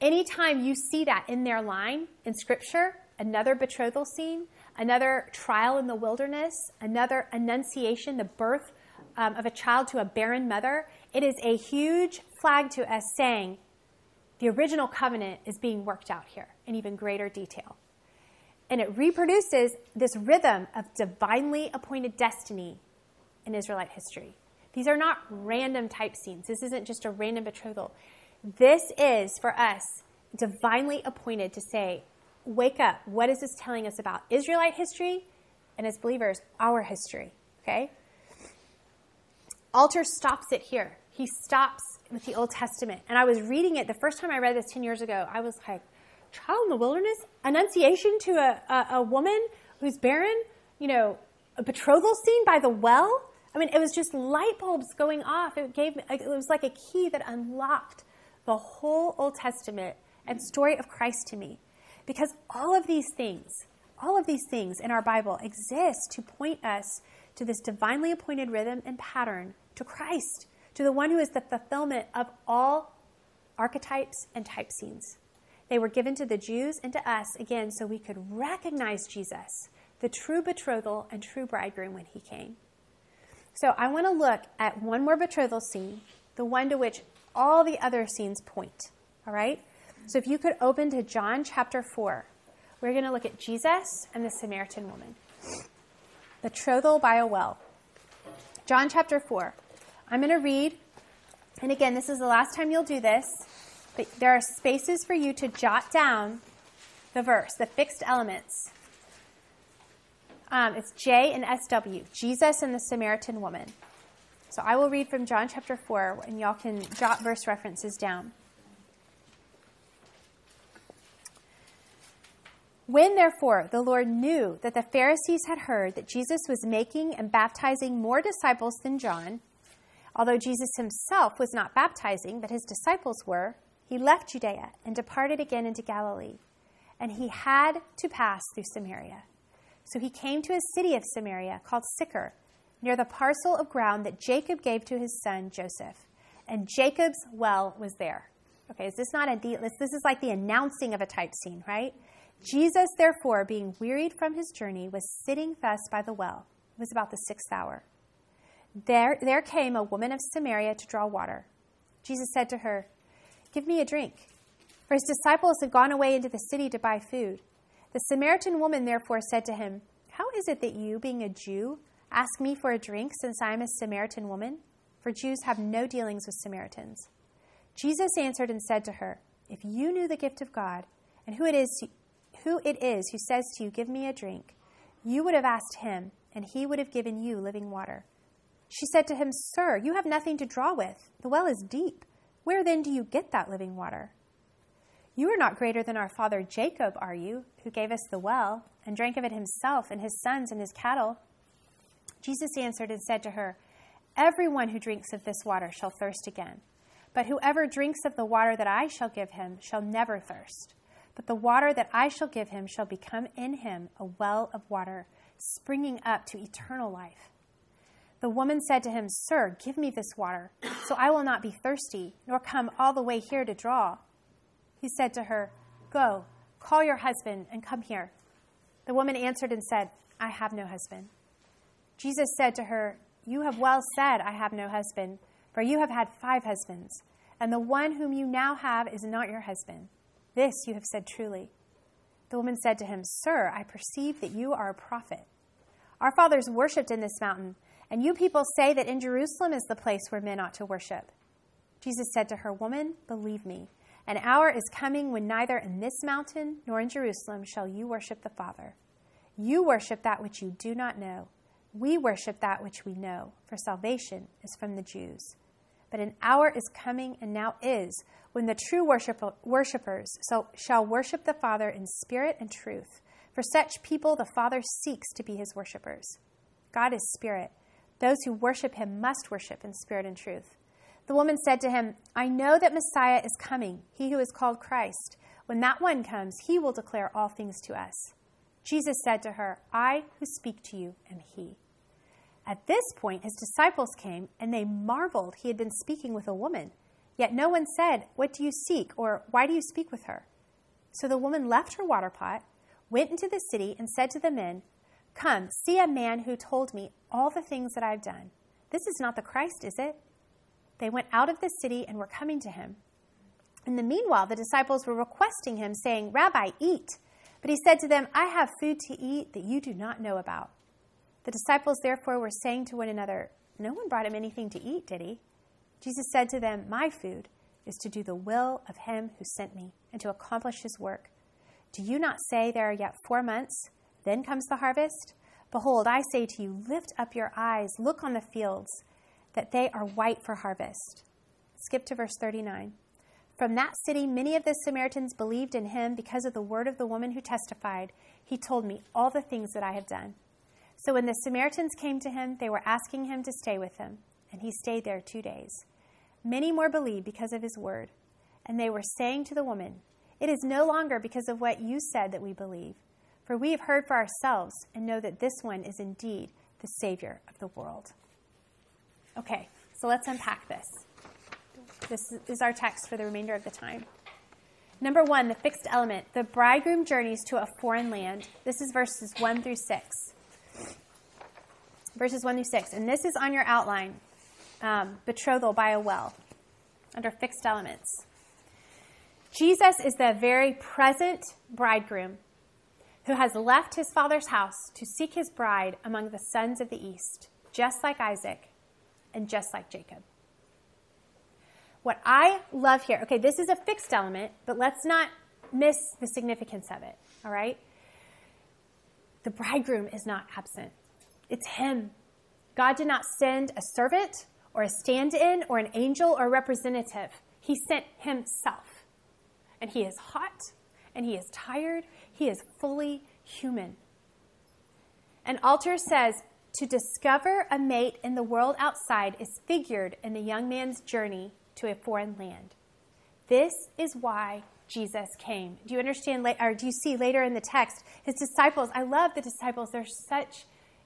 Anytime you see that in their line in Scripture, another betrothal scene, another trial in the wilderness, another annunciation, the birth um, of a child to a barren mother, it is a huge flag to us saying the original covenant is being worked out here in even greater detail. And it reproduces this rhythm of divinely appointed destiny in Israelite history. These are not random type scenes. This isn't just a random betrothal. This is for us divinely appointed to say, wake up. What is this telling us about Israelite history and as believers, our history? Okay? Alter stops it here. He stops with the Old Testament. And I was reading it the first time I read this 10 years ago. I was like, trial in the wilderness? Annunciation to a, a, a woman who's barren? You know, a betrothal scene by the well? I mean, it was just light bulbs going off. It gave it was like a key that unlocked the whole Old Testament and story of Christ to me. Because all of these things, all of these things in our Bible exist to point us to this divinely appointed rhythm and pattern, to Christ, to the one who is the fulfillment of all archetypes and type scenes. They were given to the Jews and to us, again, so we could recognize Jesus, the true betrothal and true bridegroom when he came. So I want to look at one more betrothal scene, the one to which all the other scenes point. All right? So if you could open to John chapter 4, we're going to look at Jesus and the Samaritan woman. Betrothal by a well. John chapter 4. I'm going to read, and again, this is the last time you'll do this, there are spaces for you to jot down the verse, the fixed elements. Um, it's J and SW, Jesus and the Samaritan woman. So I will read from John chapter 4, and y'all can jot verse references down. When, therefore, the Lord knew that the Pharisees had heard that Jesus was making and baptizing more disciples than John, although Jesus himself was not baptizing, but his disciples were, he left Judea and departed again into Galilee. And he had to pass through Samaria. So he came to a city of Samaria called Sychar, near the parcel of ground that Jacob gave to his son Joseph. And Jacob's well was there. Okay, is this not a de- this, this is like the announcing of a type scene, right? Jesus, therefore, being wearied from his journey, was sitting thus by the well. It was about the sixth hour. There, there came a woman of Samaria to draw water. Jesus said to her, Give me a drink. For his disciples had gone away into the city to buy food. The Samaritan woman therefore said to him, How is it that you, being a Jew, ask me for a drink since I am a Samaritan woman? For Jews have no dealings with Samaritans. Jesus answered and said to her, If you knew the gift of God, and who it is who it is who says to you, Give me a drink, you would have asked him, and he would have given you living water. She said to him, Sir, you have nothing to draw with. The well is deep. Where then do you get that living water? You are not greater than our father Jacob, are you, who gave us the well, and drank of it himself, and his sons, and his cattle? Jesus answered and said to her, Everyone who drinks of this water shall thirst again. But whoever drinks of the water that I shall give him shall never thirst. But the water that I shall give him shall become in him a well of water, springing up to eternal life. The woman said to him, Sir, give me this water, so I will not be thirsty, nor come all the way here to draw. He said to her, Go, call your husband, and come here. The woman answered and said, I have no husband. Jesus said to her, You have well said, I have no husband, for you have had five husbands, and the one whom you now have is not your husband. This you have said truly. The woman said to him, Sir, I perceive that you are a prophet. Our fathers worshipped in this mountain and you people say that in Jerusalem is the place where men ought to worship. Jesus said to her, Woman, believe me, an hour is coming when neither in this mountain nor in Jerusalem shall you worship the Father. You worship that which you do not know. We worship that which we know, for salvation is from the Jews. But an hour is coming, and now is, when the true worship, worshippers shall worship the Father in spirit and truth. For such people the Father seeks to be his worshippers. God is spirit those who worship him must worship in spirit and truth. The woman said to him, I know that Messiah is coming, he who is called Christ. When that one comes, he will declare all things to us. Jesus said to her, I who speak to you am he. At this point, his disciples came, and they marveled he had been speaking with a woman. Yet no one said, What do you seek? or Why do you speak with her? So the woman left her water pot, went into the city, and said to the men, Come, see a man who told me all the things that I've done. This is not the Christ, is it? They went out of the city and were coming to him. In the meanwhile, the disciples were requesting him, saying, Rabbi, eat. But he said to them, I have food to eat that you do not know about. The disciples therefore were saying to one another, No one brought him anything to eat, did he? Jesus said to them, My food is to do the will of him who sent me and to accomplish his work. Do you not say there are yet four months? Then comes the harvest. Behold, I say to you, lift up your eyes, look on the fields, that they are white for harvest. Skip to verse 39. From that city, many of the Samaritans believed in him because of the word of the woman who testified, He told me all the things that I have done. So when the Samaritans came to him, they were asking him to stay with them, and he stayed there two days. Many more believed because of his word, and they were saying to the woman, It is no longer because of what you said that we believe for we have heard for ourselves and know that this one is indeed the Savior of the world. Okay, so let's unpack this. This is our text for the remainder of the time. Number one, the fixed element. The bridegroom journeys to a foreign land. This is verses 1 through 6. Verses 1 through 6. And this is on your outline um, betrothal by a well, under fixed elements. Jesus is the very present bridegroom who has left his father's house to seek his bride among the sons of the east, just like Isaac and just like Jacob. What I love here, okay, this is a fixed element, but let's not miss the significance of it, all right? The bridegroom is not absent, it's him. God did not send a servant or a stand in or an angel or representative, he sent himself. And he is hot and he is tired he is fully human. And Alter says to discover a mate in the world outside is figured in the young man's journey to a foreign land. This is why Jesus came. Do you understand, or do you see later in the text, his disciples? I love the disciples. They're such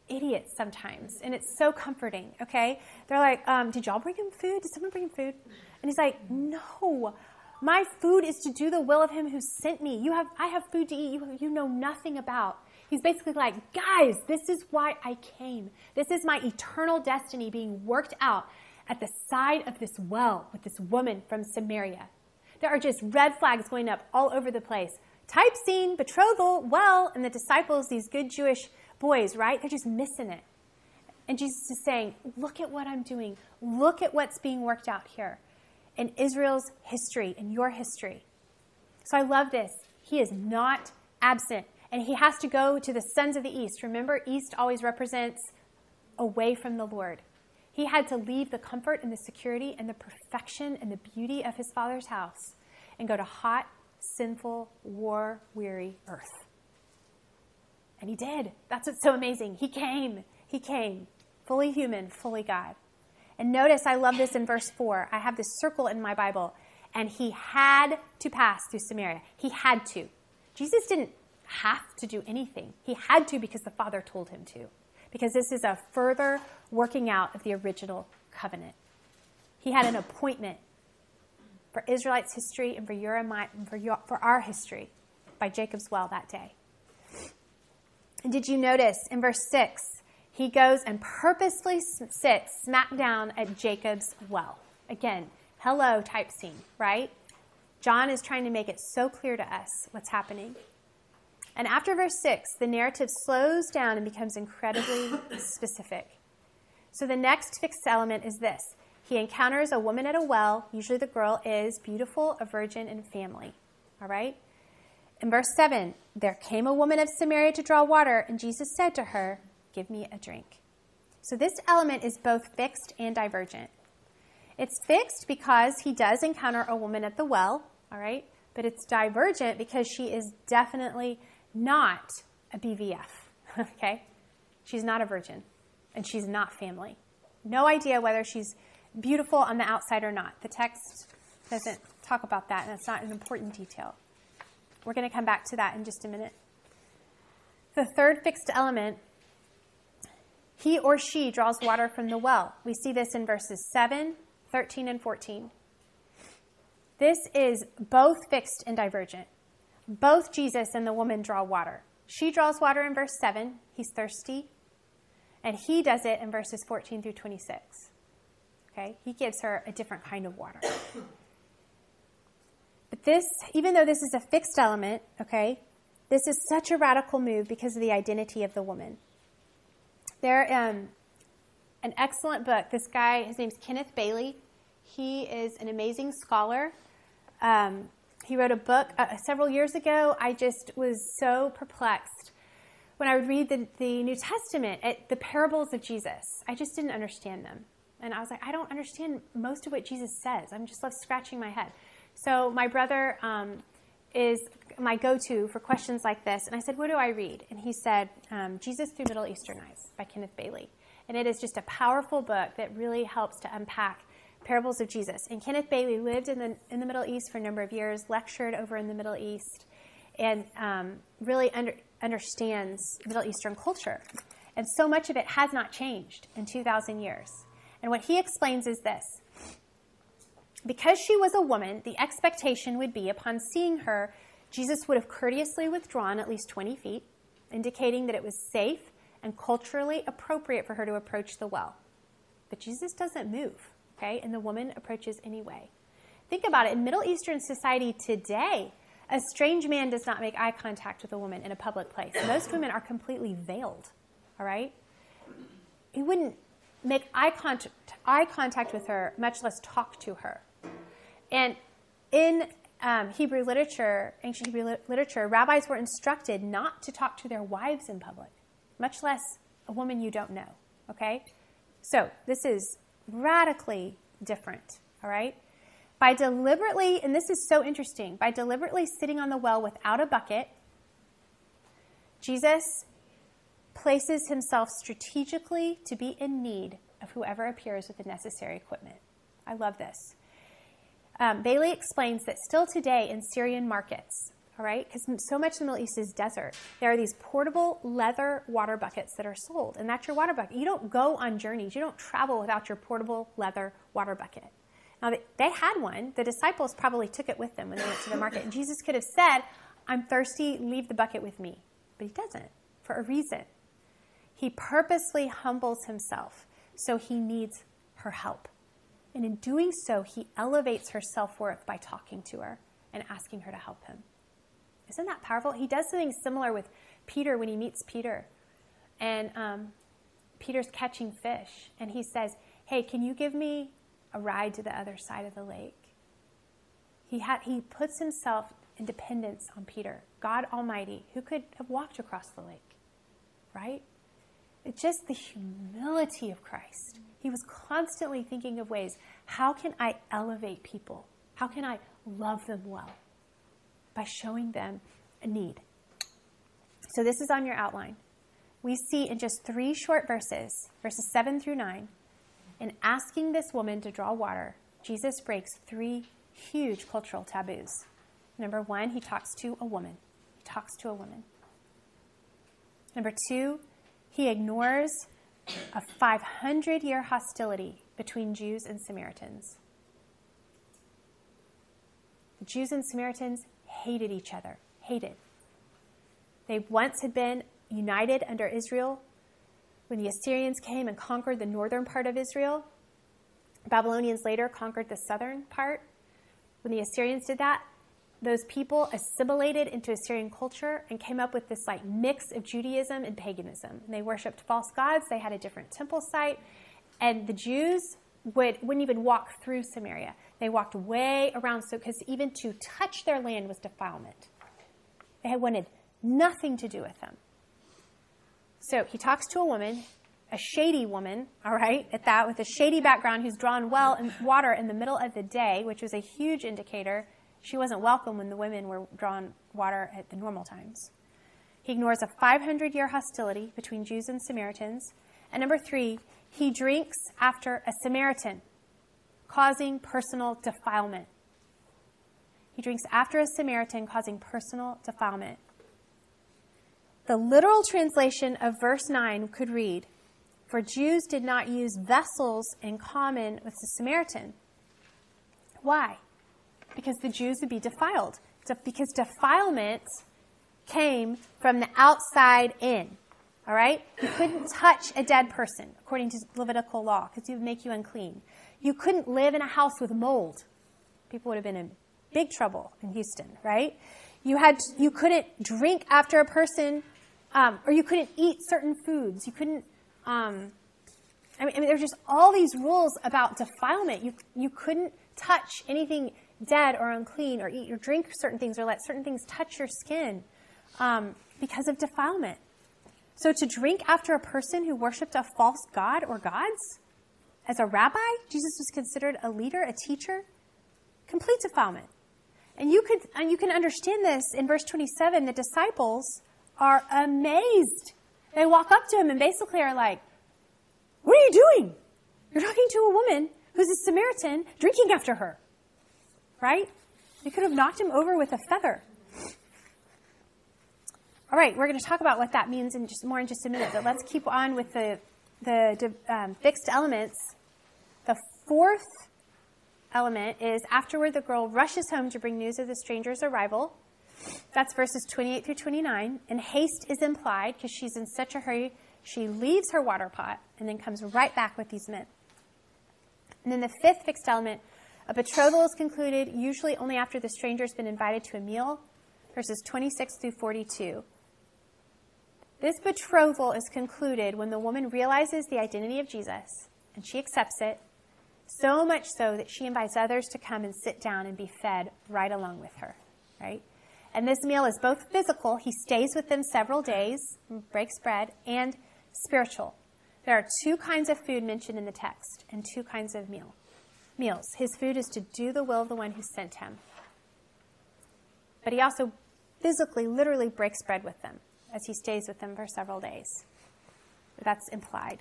idiots sometimes, and it's so comforting, okay? They're like, um, Did y'all bring him food? Did someone bring him food? And he's like, No, my food is to do the will of him who sent me. You have, I have food to eat you, you know nothing about. He's basically like, guys, this is why I came. This is my eternal destiny being worked out at the side of this well with this woman from Samaria. There are just red flags going up all over the place. Type scene, betrothal, well, and the disciples, these good Jewish boys, right? They're just missing it. And Jesus is saying, Look at what I'm doing. Look at what's being worked out here in Israel's history, in your history. So I love this. He is not absent, and he has to go to the sons of the east. Remember, east always represents away from the Lord. He had to leave the comfort and the security and the perfection and the beauty of his father's house and go to hot, sinful, war weary earth. And he did. That's what's so amazing. He came. He came, fully human, fully God. And notice, I love this in verse 4. I have this circle in my Bible. And he had to pass through Samaria. He had to. Jesus didn't have to do anything, he had to because the Father told him to. because this is a further working out of the original covenant. He had an appointment for Israelites' history and for your and my, for, your, for our history by Jacob's well that day. And did you notice in verse 6, he goes and purposely sits smack down at Jacob's well. Again, hello type scene, right? John is trying to make it so clear to us what's happening. And after verse 6, the narrative slows down and becomes incredibly *coughs* specific. So the next fixed element is this he encounters a woman at a well. Usually the girl is beautiful, a virgin, and family. All right? In verse 7, there came a woman of Samaria to draw water, and Jesus said to her, Give me a drink. So this element is both fixed and divergent. It's fixed because he does encounter a woman at the well, all right? But it's divergent because she is definitely not a BVF, *laughs* okay? She's not a virgin, and she's not family. No idea whether she's beautiful on the outside or not. The text doesn't talk about that, and it's not an important detail. We're going to come back to that in just a minute. The third fixed element he or she draws water from the well. We see this in verses 7, 13, and 14. This is both fixed and divergent. Both Jesus and the woman draw water. She draws water in verse 7, he's thirsty, and he does it in verses 14 through 26. Okay? He gives her a different kind of water. But this, even though this is a fixed element, okay, this is such a radical move because of the identity of the woman. There, um, an excellent book. This guy, his name's Kenneth Bailey. He is an amazing scholar. Um, he wrote a book uh, several years ago. I just was so perplexed when I would read the, the New Testament at the parables of Jesus. I just didn't understand them. And I was like, I don't understand most of what Jesus says. I'm just left scratching my head. So my brother um, is my go-to for questions like this. And I said, what do I read? And he said, um, Jesus Through Middle Eastern Eyes by Kenneth Bailey. And it is just a powerful book that really helps to unpack parables of Jesus. And Kenneth Bailey lived in the, in the Middle East for a number of years, lectured over in the Middle East, and um, really under, understands Middle Eastern culture. And so much of it has not changed in 2,000 years. And what he explains is this because she was a woman, the expectation would be upon seeing her, Jesus would have courteously withdrawn at least 20 feet, indicating that it was safe and culturally appropriate for her to approach the well. But Jesus doesn't move, okay? And the woman approaches anyway. Think about it. In Middle Eastern society today, a strange man does not make eye contact with a woman in a public place. Most women are completely veiled, all right? He wouldn't make eye contact, eye contact with her, much less talk to her. And in um, Hebrew literature, ancient Hebrew li- literature, rabbis were instructed not to talk to their wives in public, much less a woman you don't know. Okay? So this is radically different. All right? By deliberately, and this is so interesting, by deliberately sitting on the well without a bucket, Jesus places himself strategically to be in need of whoever appears with the necessary equipment. I love this. Um, Bailey explains that still today in Syrian markets, all right, because so much of the Middle East is desert, there are these portable leather water buckets that are sold, and that's your water bucket. You don't go on journeys, you don't travel without your portable leather water bucket. Now, they had one. The disciples probably took it with them when they went to the market. And Jesus could have said, I'm thirsty, leave the bucket with me. But he doesn't, for a reason. He purposely humbles himself, so he needs her help. And in doing so, he elevates her self worth by talking to her and asking her to help him. Isn't that powerful? He does something similar with Peter when he meets Peter. And um, Peter's catching fish. And he says, Hey, can you give me a ride to the other side of the lake? He, ha- he puts himself in dependence on Peter, God Almighty, who could have walked across the lake, right? It's just the humility of Christ. He was constantly thinking of ways how can I elevate people? How can I love them well? By showing them a need. So, this is on your outline. We see in just three short verses, verses 7 through 9, in asking this woman to draw water, Jesus breaks three huge cultural taboos. Number one, he talks to a woman. He talks to a woman. Number two, he ignores a 500 year hostility between Jews and Samaritans. The Jews and Samaritans hated each other, hated. They once had been united under Israel. When the Assyrians came and conquered the northern part of Israel, Babylonians later conquered the southern part. When the Assyrians did that, those people assimilated into Assyrian culture and came up with this like mix of Judaism and paganism. And they worshipped false gods. They had a different temple site, and the Jews would wouldn't even walk through Samaria. They walked way around, so because even to touch their land was defilement. They had wanted nothing to do with them. So he talks to a woman, a shady woman, all right, at that, with a shady background who's drawn well in water in the middle of the day, which was a huge indicator she wasn't welcome when the women were drawing water at the normal times. He ignores a 500 year hostility between Jews and Samaritans. And number three, he drinks after a Samaritan, causing personal defilement. He drinks after a Samaritan, causing personal defilement. The literal translation of verse 9 could read For Jews did not use vessels in common with the Samaritan. Why? Because the Jews would be defiled. Because defilement came from the outside in. All right? You couldn't touch a dead person, according to Levitical law, because it would make you unclean. You couldn't live in a house with mold. People would have been in big trouble in Houston, right? You had you couldn't drink after a person, um, or you couldn't eat certain foods. You couldn't. Um, I mean, I mean, there's just all these rules about defilement. You you couldn't touch anything dead or unclean or eat or drink certain things or let certain things touch your skin um, because of defilement. So to drink after a person who worshiped a false god or gods, as a rabbi, Jesus was considered a leader, a teacher, complete defilement. And you could and you can understand this in verse 27. The disciples are amazed. They walk up to him and basically are like, What are you doing? You're talking to a woman who's a Samaritan drinking after her right? You could have knocked him over with a feather. All right, we're going to talk about what that means in just more in just a minute, but let's keep on with the the um, fixed elements. The fourth element is afterward the girl rushes home to bring news of the stranger's arrival. That's verses 28 through 29. And haste is implied because she's in such a hurry. She leaves her water pot and then comes right back with these men. And then the fifth fixed element a betrothal is concluded usually only after the stranger has been invited to a meal, verses 26 through 42. This betrothal is concluded when the woman realizes the identity of Jesus and she accepts it, so much so that she invites others to come and sit down and be fed right along with her, right? And this meal is both physical, he stays with them several days, breaks bread, and spiritual. There are two kinds of food mentioned in the text and two kinds of meal meals. His food is to do the will of the one who sent him. But he also physically, literally breaks bread with them as he stays with them for several days. That's implied.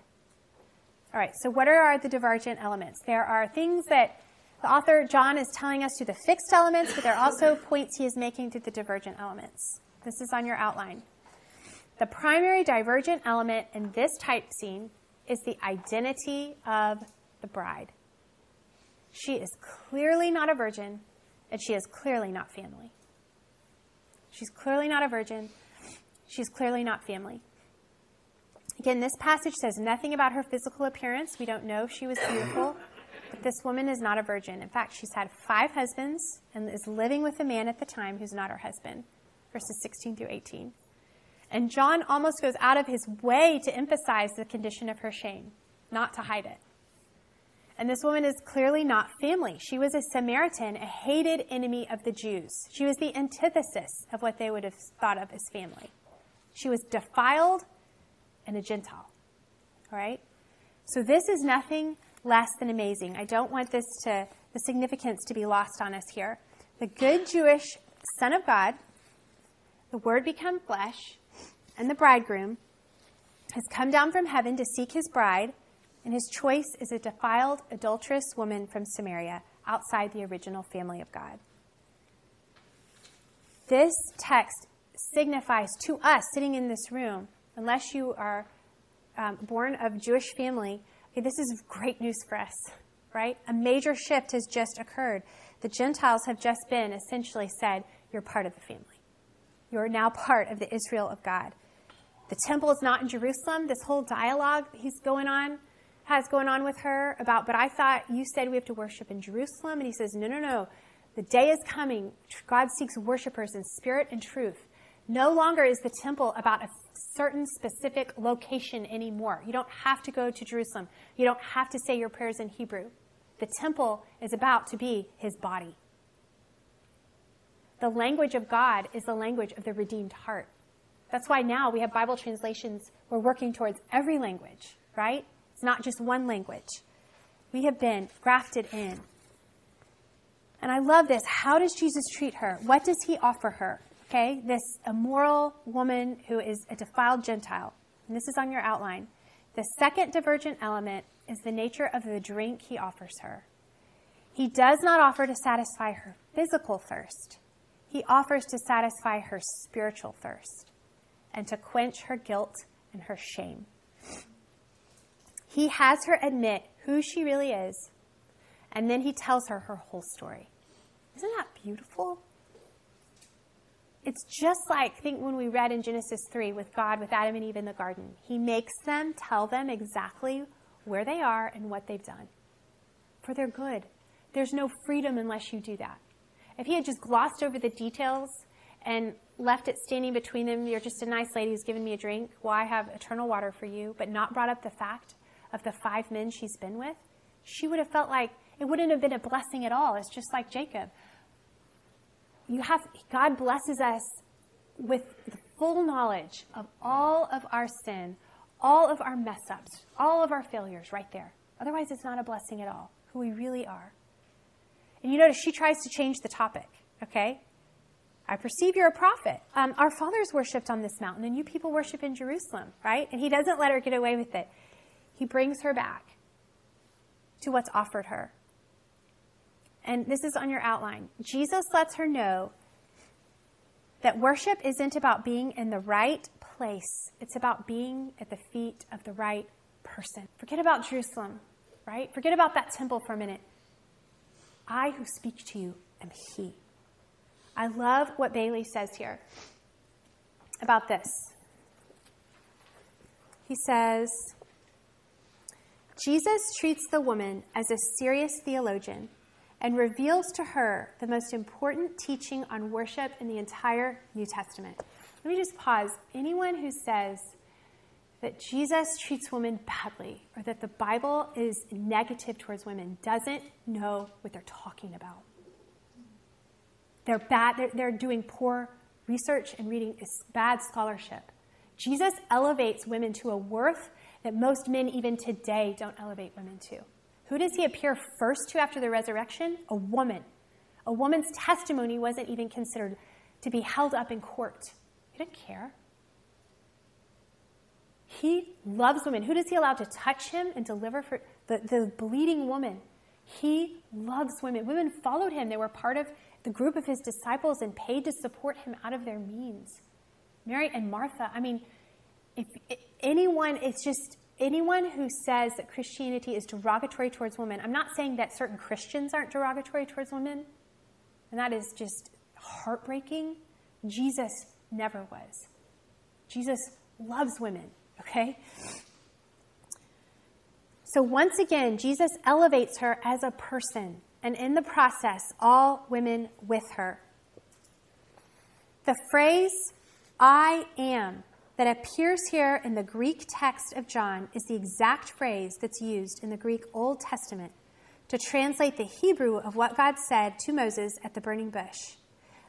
All right, so what are the divergent elements? There are things that the author, John, is telling us through the fixed elements, but there are also *coughs* points he is making through the divergent elements. This is on your outline. The primary divergent element in this type scene is the identity of the bride. She is clearly not a virgin, and she is clearly not family. She's clearly not a virgin. She's clearly not family. Again, this passage says nothing about her physical appearance. We don't know if she was beautiful, but this woman is not a virgin. In fact, she's had five husbands and is living with a man at the time who's not her husband. Verses 16 through 18. And John almost goes out of his way to emphasize the condition of her shame, not to hide it. And this woman is clearly not family. She was a Samaritan, a hated enemy of the Jews. She was the antithesis of what they would have thought of as family. She was defiled and a Gentile. All right? So this is nothing less than amazing. I don't want this to, the significance to be lost on us here. The good Jewish Son of God, the Word become flesh, and the bridegroom has come down from heaven to seek his bride and his choice is a defiled, adulterous woman from Samaria, outside the original family of God. This text signifies to us sitting in this room, unless you are um, born of Jewish family, okay, this is great news for us, right? A major shift has just occurred. The Gentiles have just been essentially said, You're part of the family. You're now part of the Israel of God. The temple is not in Jerusalem. This whole dialogue he's going on has going on with her about, but I thought you said we have to worship in Jerusalem. And he says, No, no, no. The day is coming. God seeks worshipers in spirit and truth. No longer is the temple about a certain specific location anymore. You don't have to go to Jerusalem. You don't have to say your prayers in Hebrew. The temple is about to be his body. The language of God is the language of the redeemed heart. That's why now we have Bible translations. We're working towards every language, right? It's not just one language. We have been grafted in. And I love this. How does Jesus treat her? What does he offer her? Okay, this immoral woman who is a defiled Gentile. And this is on your outline. The second divergent element is the nature of the drink he offers her. He does not offer to satisfy her physical thirst, he offers to satisfy her spiritual thirst and to quench her guilt and her shame. He has her admit who she really is, and then he tells her her whole story. Isn't that beautiful? It's just like, think when we read in Genesis 3 with God, with Adam and Eve in the garden. He makes them tell them exactly where they are and what they've done for their good. There's no freedom unless you do that. If he had just glossed over the details and left it standing between them, you're just a nice lady who's given me a drink, well, I have eternal water for you, but not brought up the fact of the five men she's been with, she would have felt like it wouldn't have been a blessing at all. It's just like Jacob you have God blesses us with the full knowledge of all of our sin, all of our mess ups, all of our failures right there. Otherwise, it's not a blessing at all, who we really are. And you notice she tries to change the topic, okay? I perceive you're a prophet. Um, our fathers worshipped on this mountain, and you people worship in Jerusalem, right? And he doesn't let her get away with it. He brings her back to what's offered her and this is on your outline. Jesus lets her know that worship isn't about being in the right place, it's about being at the feet of the right person. Forget about Jerusalem, right? Forget about that temple for a minute. I who speak to you am He. I love what Bailey says here about this. He says, Jesus treats the woman as a serious theologian and reveals to her the most important teaching on worship in the entire New Testament. Let me just pause. Anyone who says that Jesus treats women badly or that the Bible is negative towards women doesn't know what they're talking about. They're bad, they're, they're doing poor research and reading bad scholarship. Jesus elevates women to a worth that most men, even today, don't elevate women to. Who does he appear first to after the resurrection? A woman. A woman's testimony wasn't even considered to be held up in court. He didn't care. He loves women. Who does he allow to touch him and deliver for the, the bleeding woman? He loves women. Women followed him. They were part of the group of his disciples and paid to support him out of their means. Mary and Martha, I mean, if anyone, it's just anyone who says that Christianity is derogatory towards women, I'm not saying that certain Christians aren't derogatory towards women, and that is just heartbreaking. Jesus never was. Jesus loves women, okay? So once again, Jesus elevates her as a person, and in the process, all women with her. The phrase, I am, that appears here in the Greek text of John is the exact phrase that's used in the Greek Old Testament to translate the Hebrew of what God said to Moses at the burning bush.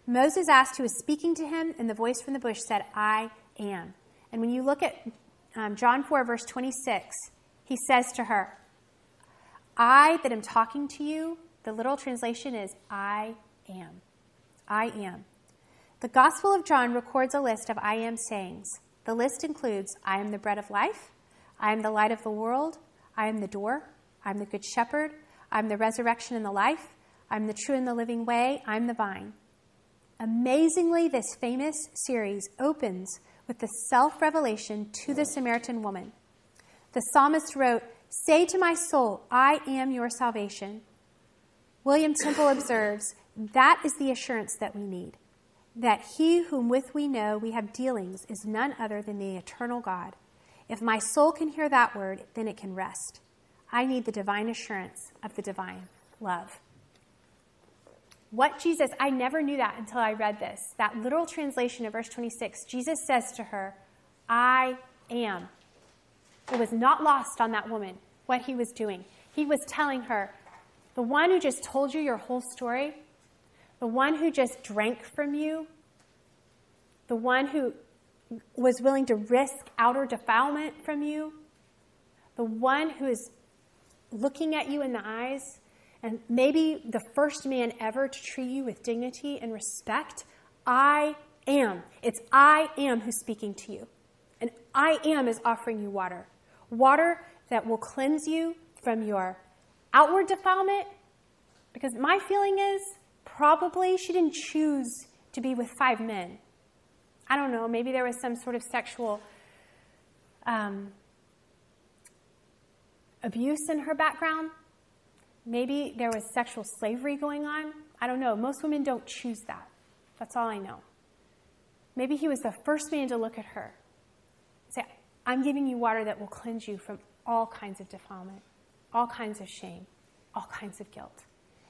Moses asked who was speaking to him, and the voice from the bush said, I am. And when you look at um, John 4, verse 26, he says to her, I that am talking to you, the literal translation is, I am. I am. The Gospel of John records a list of I am sayings. The list includes I am the bread of life, I am the light of the world, I am the door, I am the good shepherd, I am the resurrection and the life, I am the true and the living way, I am the vine. Amazingly, this famous series opens with the self revelation to the Samaritan woman. The psalmist wrote, Say to my soul, I am your salvation. William Temple observes, That is the assurance that we need, that he whom with we know we have dealings is none other than the eternal God. If my soul can hear that word, then it can rest. I need the divine assurance of the divine love. What Jesus, I never knew that until I read this. That literal translation of verse 26, Jesus says to her, I am. It was not lost on that woman what he was doing. He was telling her, the one who just told you your whole story, the one who just drank from you, the one who was willing to risk outer defilement from you, the one who is looking at you in the eyes, and maybe the first man ever to treat you with dignity and respect, I am. It's I am who's speaking to you. And I am is offering you water. Water that will cleanse you from your outward defilement. Because my feeling is probably she didn't choose to be with five men. I don't know, maybe there was some sort of sexual um, abuse in her background. Maybe there was sexual slavery going on. I don't know. Most women don't choose that. That's all I know. Maybe he was the first man to look at her say, I'm giving you water that will cleanse you from all kinds of defilement, all kinds of shame, all kinds of guilt.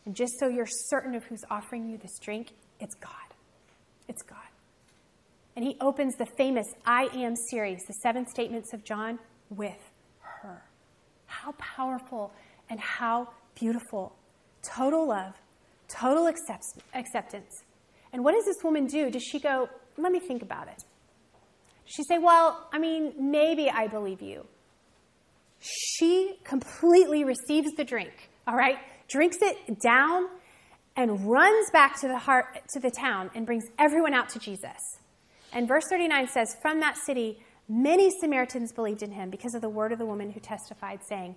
And just so you're certain of who's offering you this drink, it's God. It's God. And he opens the famous I Am series, the seven statements of John, with her. How powerful and how beautiful. Total love, total accept- acceptance. And what does this woman do? Does she go, let me think about it? She say, well, I mean, maybe I believe you? She completely receives the drink, all right? Drinks it down and runs back to the heart to the town and brings everyone out to Jesus. And verse 39 says, From that city, many Samaritans believed in him because of the word of the woman who testified, saying,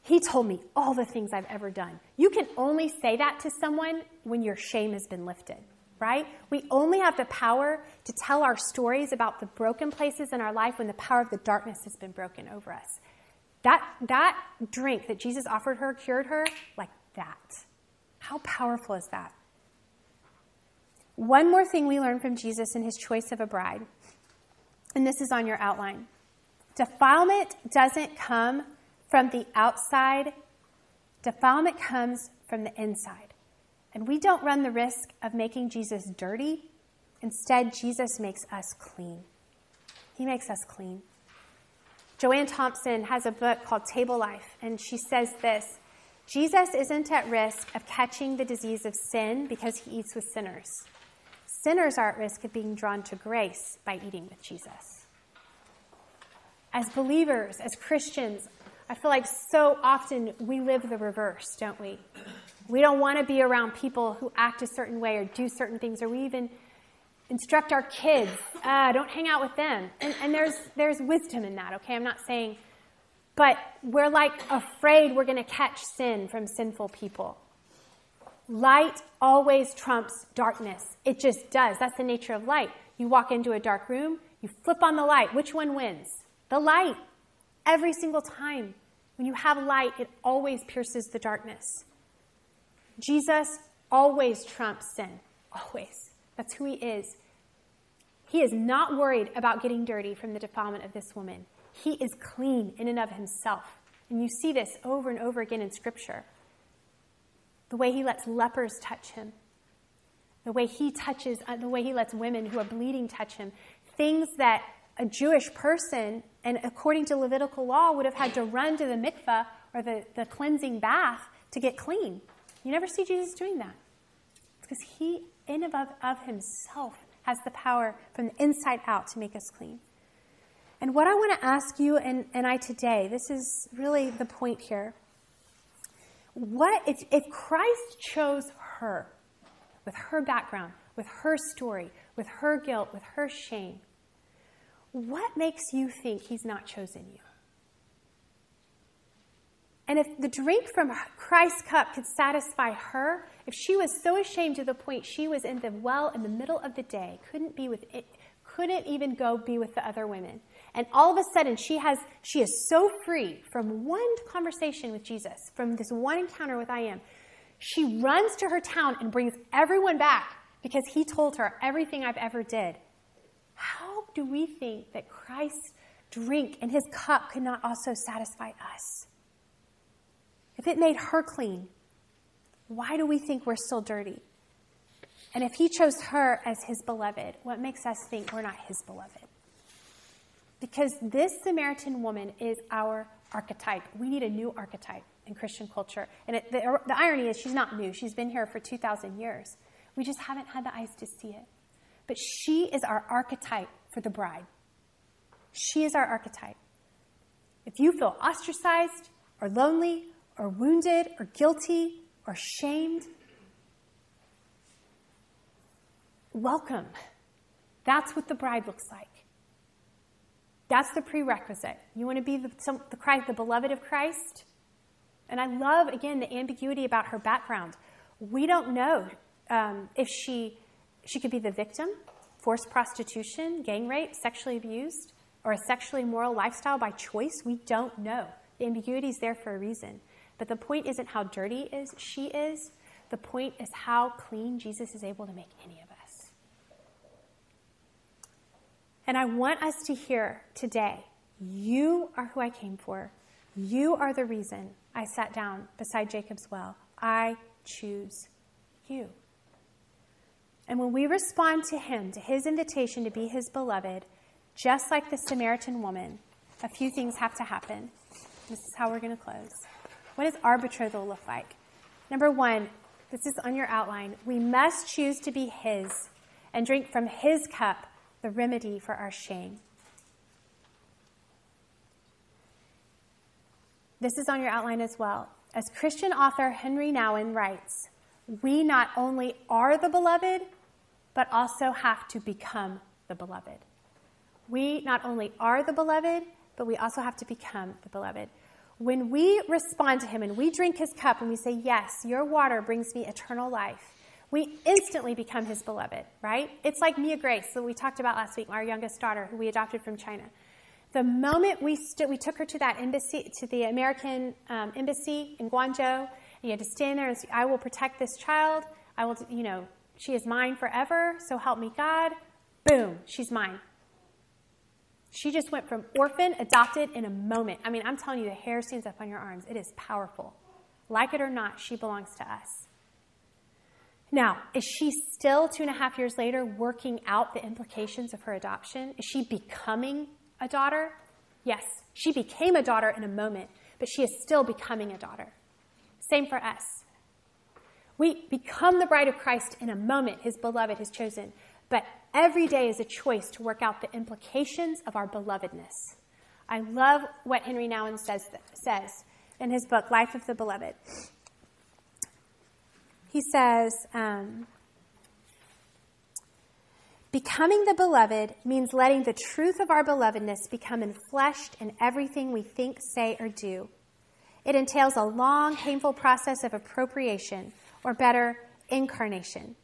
He told me all the things I've ever done. You can only say that to someone when your shame has been lifted, right? We only have the power to tell our stories about the broken places in our life when the power of the darkness has been broken over us. That, that drink that Jesus offered her cured her like that. How powerful is that? One more thing we learn from Jesus in his choice of a bride, and this is on your outline. Defilement doesn't come from the outside, defilement comes from the inside. And we don't run the risk of making Jesus dirty. Instead, Jesus makes us clean. He makes us clean. Joanne Thompson has a book called Table Life, and she says this Jesus isn't at risk of catching the disease of sin because he eats with sinners. Sinners are at risk of being drawn to grace by eating with Jesus. As believers, as Christians, I feel like so often we live the reverse, don't we? We don't want to be around people who act a certain way or do certain things, or we even instruct our kids, uh, don't hang out with them. And, and there's, there's wisdom in that, okay? I'm not saying, but we're like afraid we're going to catch sin from sinful people. Light always trumps darkness. It just does. That's the nature of light. You walk into a dark room, you flip on the light. Which one wins? The light. Every single time. When you have light, it always pierces the darkness. Jesus always trumps sin. Always. That's who he is. He is not worried about getting dirty from the defilement of this woman. He is clean in and of himself. And you see this over and over again in Scripture. The way he lets lepers touch him, the way he touches, uh, the way he lets women who are bleeding touch him. Things that a Jewish person, and according to Levitical law, would have had to run to the mikveh or the, the cleansing bath to get clean. You never see Jesus doing that. It's because he, in and of, of himself, has the power from the inside out to make us clean. And what I want to ask you and, and I today, this is really the point here. What if, if Christ chose her with her background, with her story, with her guilt, with her shame, what makes you think he's not chosen you? And if the drink from Christ's cup could satisfy her, if she was so ashamed to the point she was in the well in the middle of the day, couldn't be with it, couldn't couldn't even go be with the other women. And all of a sudden, she has she is so free from one conversation with Jesus, from this one encounter with I am. She runs to her town and brings everyone back because he told her everything I've ever did. How do we think that Christ's drink and his cup could not also satisfy us? If it made her clean, why do we think we're still dirty? And if he chose her as his beloved, what makes us think we're not his beloved? Because this Samaritan woman is our archetype. We need a new archetype in Christian culture. And it, the, the irony is, she's not new. She's been here for 2,000 years. We just haven't had the eyes to see it. But she is our archetype for the bride. She is our archetype. If you feel ostracized or lonely or wounded or guilty or shamed, welcome. That's what the bride looks like. That's the prerequisite. You want to be the, some, the, Christ, the beloved of Christ? And I love, again, the ambiguity about her background. We don't know um, if she, she could be the victim, forced prostitution, gang rape, sexually abused, or a sexually immoral lifestyle by choice. We don't know. The ambiguity is there for a reason. But the point isn't how dirty is she is. The point is how clean Jesus is able to make any of us. And I want us to hear today you are who I came for. You are the reason I sat down beside Jacob's well. I choose you. And when we respond to him, to his invitation to be his beloved, just like the Samaritan woman, a few things have to happen. This is how we're going to close. What does our betrothal look like? Number one, this is on your outline. We must choose to be his and drink from his cup the remedy for our shame. This is on your outline as well. As Christian author Henri Nouwen writes, we not only are the beloved, but also have to become the beloved. We not only are the beloved, but we also have to become the beloved. When we respond to him and we drink his cup and we say, Yes, your water brings me eternal life, we instantly become his beloved, right? It's like Mia Grace, that we talked about last week, our youngest daughter, who we adopted from China. The moment we stood, we took her to that embassy, to the American um, embassy in Guangzhou, and you had to stand there and say, I will protect this child. I will, you know, she is mine forever, so help me God. Boom, she's mine. She just went from orphan, adopted in a moment. I mean, I'm telling you, the hair stands up on your arms. It is powerful. Like it or not, she belongs to us. Now, is she still two and a half years later working out the implications of her adoption? Is she becoming a daughter? Yes, she became a daughter in a moment, but she is still becoming a daughter. Same for us. We become the bride of Christ in a moment, his beloved, his chosen, but every day is a choice to work out the implications of our belovedness. I love what Henri Nouwen says, says in his book, Life of the Beloved. He says, um, Becoming the beloved means letting the truth of our belovedness become enfleshed in everything we think, say, or do. It entails a long, painful process of appropriation, or better, incarnation.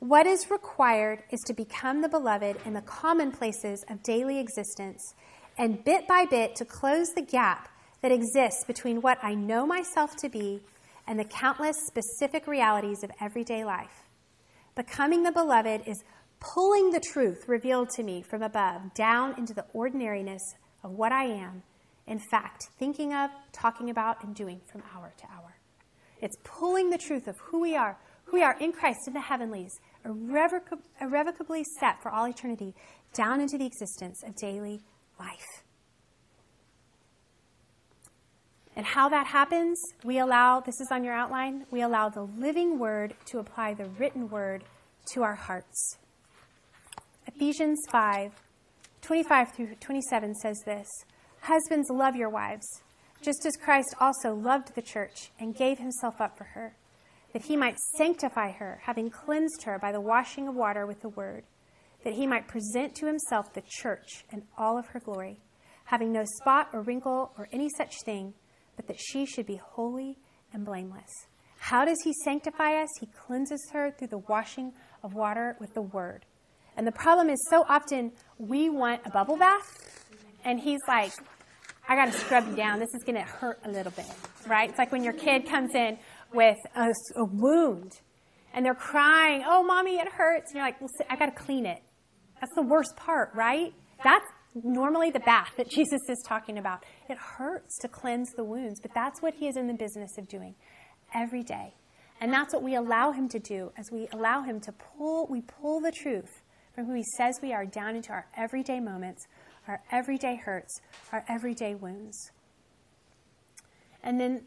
What is required is to become the beloved in the commonplaces of daily existence, and bit by bit to close the gap that exists between what I know myself to be and the countless specific realities of everyday life. Becoming the beloved is pulling the truth revealed to me from above down into the ordinariness of what I am, in fact, thinking of, talking about, and doing from hour to hour. It's pulling the truth of who we are, who we are in Christ in the heavenlies, irrevocably set for all eternity, down into the existence of daily life. And how that happens, we allow, this is on your outline, we allow the living word to apply the written word to our hearts. Ephesians 5 25 through 27 says this Husbands, love your wives, just as Christ also loved the church and gave himself up for her, that he might sanctify her, having cleansed her by the washing of water with the word, that he might present to himself the church in all of her glory, having no spot or wrinkle or any such thing, but that she should be holy and blameless. How does he sanctify us? He cleanses her through the washing of water with the word And the problem is so often we want a bubble bath, and he's like, I got to scrub you down. This is going to hurt a little bit, right? It's like when your kid comes in with a, a wound and they're crying, oh, mommy, it hurts. And you're like, well, I got to clean it. That's the worst part, right? That's normally the bath that Jesus is talking about. It hurts to cleanse the wounds, but that's what he is in the business of doing every day. And that's what we allow him to do as we allow him to pull, we pull the truth from who he says we are down into our everyday moments, our everyday hurts, our everyday wounds. And then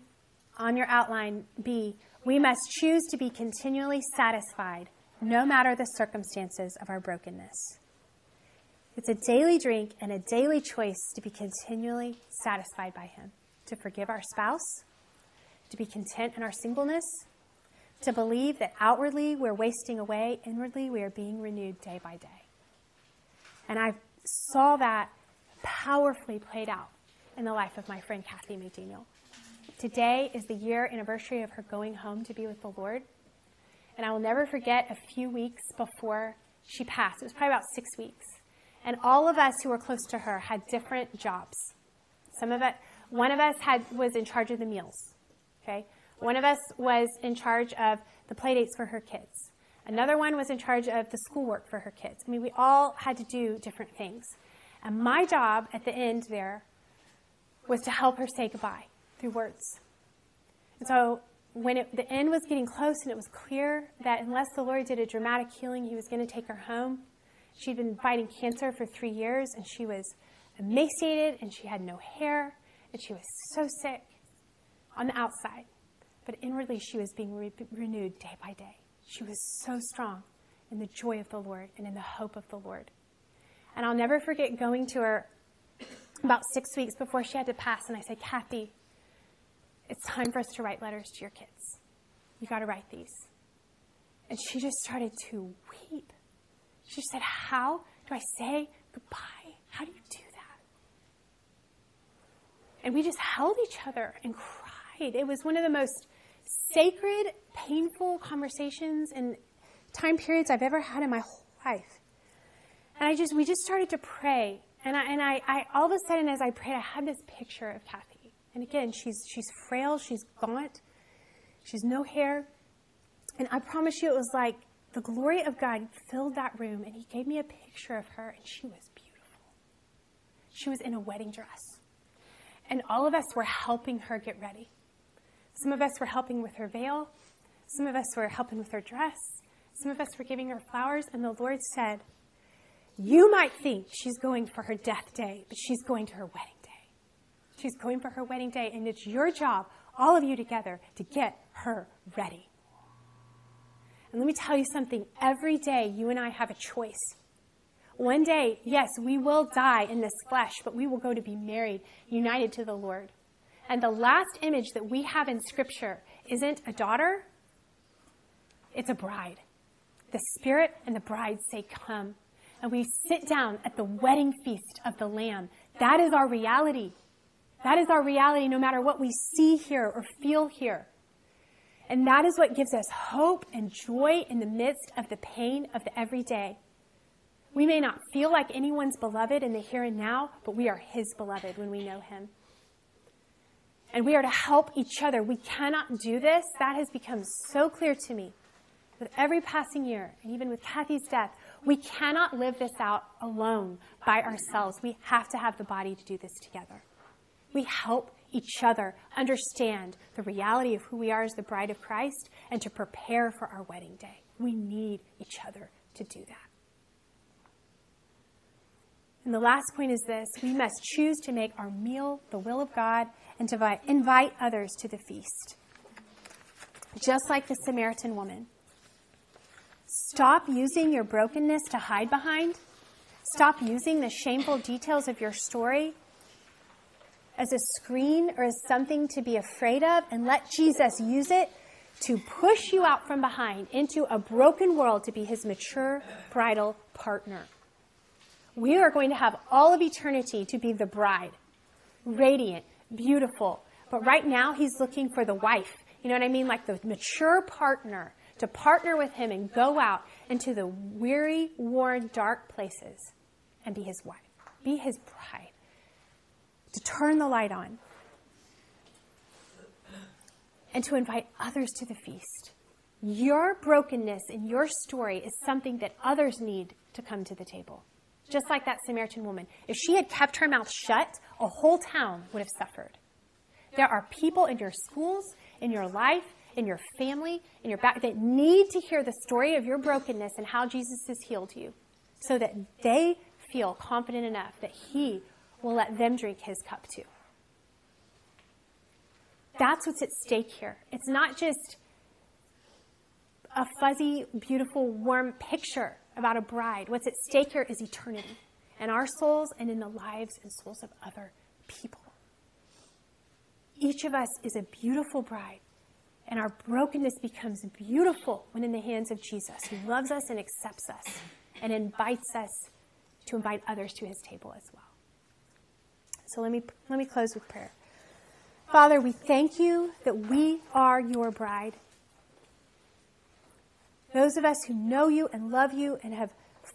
on your outline B, we must choose to be continually satisfied no matter the circumstances of our brokenness. It's a daily drink and a daily choice to be continually satisfied by Him, to forgive our spouse, to be content in our singleness, to believe that outwardly we're wasting away, inwardly we are being renewed day by day. And I saw that powerfully played out in the life of my friend Kathy McDaniel. Today is the year anniversary of her going home to be with the Lord. And I will never forget a few weeks before she passed. It was probably about six weeks. And all of us who were close to her had different jobs. Some of it, one of us had, was in charge of the meals. Okay? One of us was in charge of the play dates for her kids. Another one was in charge of the schoolwork for her kids. I mean, we all had to do different things. And my job at the end there was to help her say goodbye through words. And so when it, the end was getting close and it was clear that unless the Lord did a dramatic healing, he was going to take her home, She'd been fighting cancer for three years, and she was emaciated, and she had no hair, and she was so sick on the outside. But inwardly, she was being re- renewed day by day. She was so strong in the joy of the Lord and in the hope of the Lord. And I'll never forget going to her about six weeks before she had to pass, and I said, Kathy, it's time for us to write letters to your kids. You got to write these. And she just started to weep. She said, How do I say goodbye? How do you do that? And we just held each other and cried. It was one of the most sacred, painful conversations and time periods I've ever had in my whole life. And I just, we just started to pray. And I, and I, I all of a sudden, as I prayed, I had this picture of Kathy. And again, she's, she's frail, she's gaunt, she's no hair. And I promise you, it was like the glory of God filled that room, and He gave me a picture of her, and she was beautiful. She was in a wedding dress. And all of us were helping her get ready. Some of us were helping with her veil, some of us were helping with her dress, some of us were giving her flowers, and the Lord said, You might think she's going for her death day, but she's going to her wedding day. She's going for her wedding day, and it's your job, all of you together, to get her ready. And let me tell you something every day, you and I have a choice. One day, yes, we will die in this flesh, but we will go to be married, united to the Lord. And the last image that we have in Scripture isn't a daughter, it's a bride. The Spirit and the bride say, Come. And we sit down at the wedding feast of the Lamb. That is our reality. That is our reality no matter what we see here or feel here. And that is what gives us hope and joy in the midst of the pain of the everyday. We may not feel like anyone's beloved in the here and now, but we are His beloved when we know Him. And we are to help each other. We cannot do this. That has become so clear to me. With every passing year, and even with Kathy's death, we cannot live this out alone by ourselves. We have to have the body to do this together. We help each other understand the reality of who we are as the bride of Christ and to prepare for our wedding day. We need each other to do that. And the last point is this we must choose to make our meal the will of God and to invite others to the feast. Just like the Samaritan woman. Stop using your brokenness to hide behind. Stop using the shameful details of your story as a screen or as something to be afraid of and let Jesus use it to push you out from behind into a broken world to be his mature bridal partner. We are going to have all of eternity to be the bride, radiant, beautiful. But right now, he's looking for the wife. You know what I mean? Like the mature partner to partner with Him and go out into the weary, worn, dark places and be His wife, be His bride, to turn the light on, and to invite others to the feast. Your brokenness and your story is something that others need to come to the table. Just like that Samaritan woman. If she had kept her mouth shut, a whole town would have suffered. There are people in your schools, in your life, in your family, in your back that need to hear the story of your brokenness and how Jesus has healed you so that they feel confident enough that He will let them drink His cup too. That's what's at stake here. It's not just a fuzzy, beautiful, warm picture about a bride. What's at stake here is eternity in our souls and in the lives and souls of other people. Each of us is a beautiful bride, and our brokenness becomes beautiful when in the hands of Jesus, who loves us and accepts us and invites us to invite others to his table as well. So let me, let me close with prayer. Father, we thank you that we are your bride. Those of us who know you and love you and have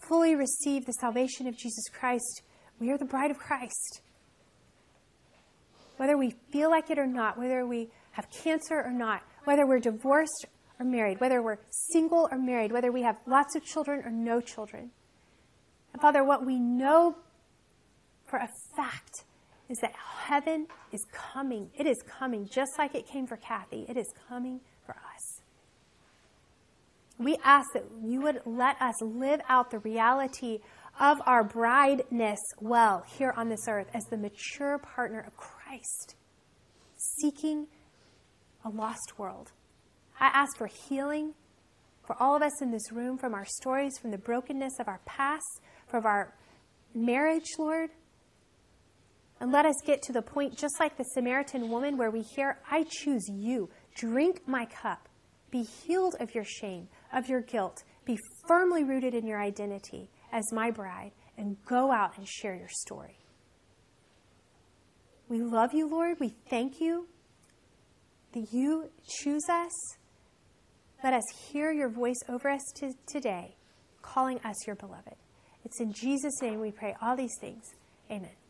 fully received the salvation of Jesus Christ, we are the bride of Christ. Whether we feel like it or not, whether we have cancer or not, whether we're divorced or married, whether we're single or married, whether we have lots of children or no children. And Father, what we know for a fact is that heaven is coming. It is coming just like it came for Kathy. It is coming for us. We ask that you would let us live out the reality of our brideness well here on this earth as the mature partner of Christ, seeking a lost world. I ask for healing for all of us in this room from our stories, from the brokenness of our past, from our marriage, Lord. And let us get to the point, just like the Samaritan woman, where we hear, I choose you. Drink my cup. Be healed of your shame, of your guilt. Be firmly rooted in your identity as my bride, and go out and share your story. We love you, Lord. We thank you that you choose us. Let us hear your voice over us to, today, calling us your beloved. It's in Jesus' name we pray all these things. Amen.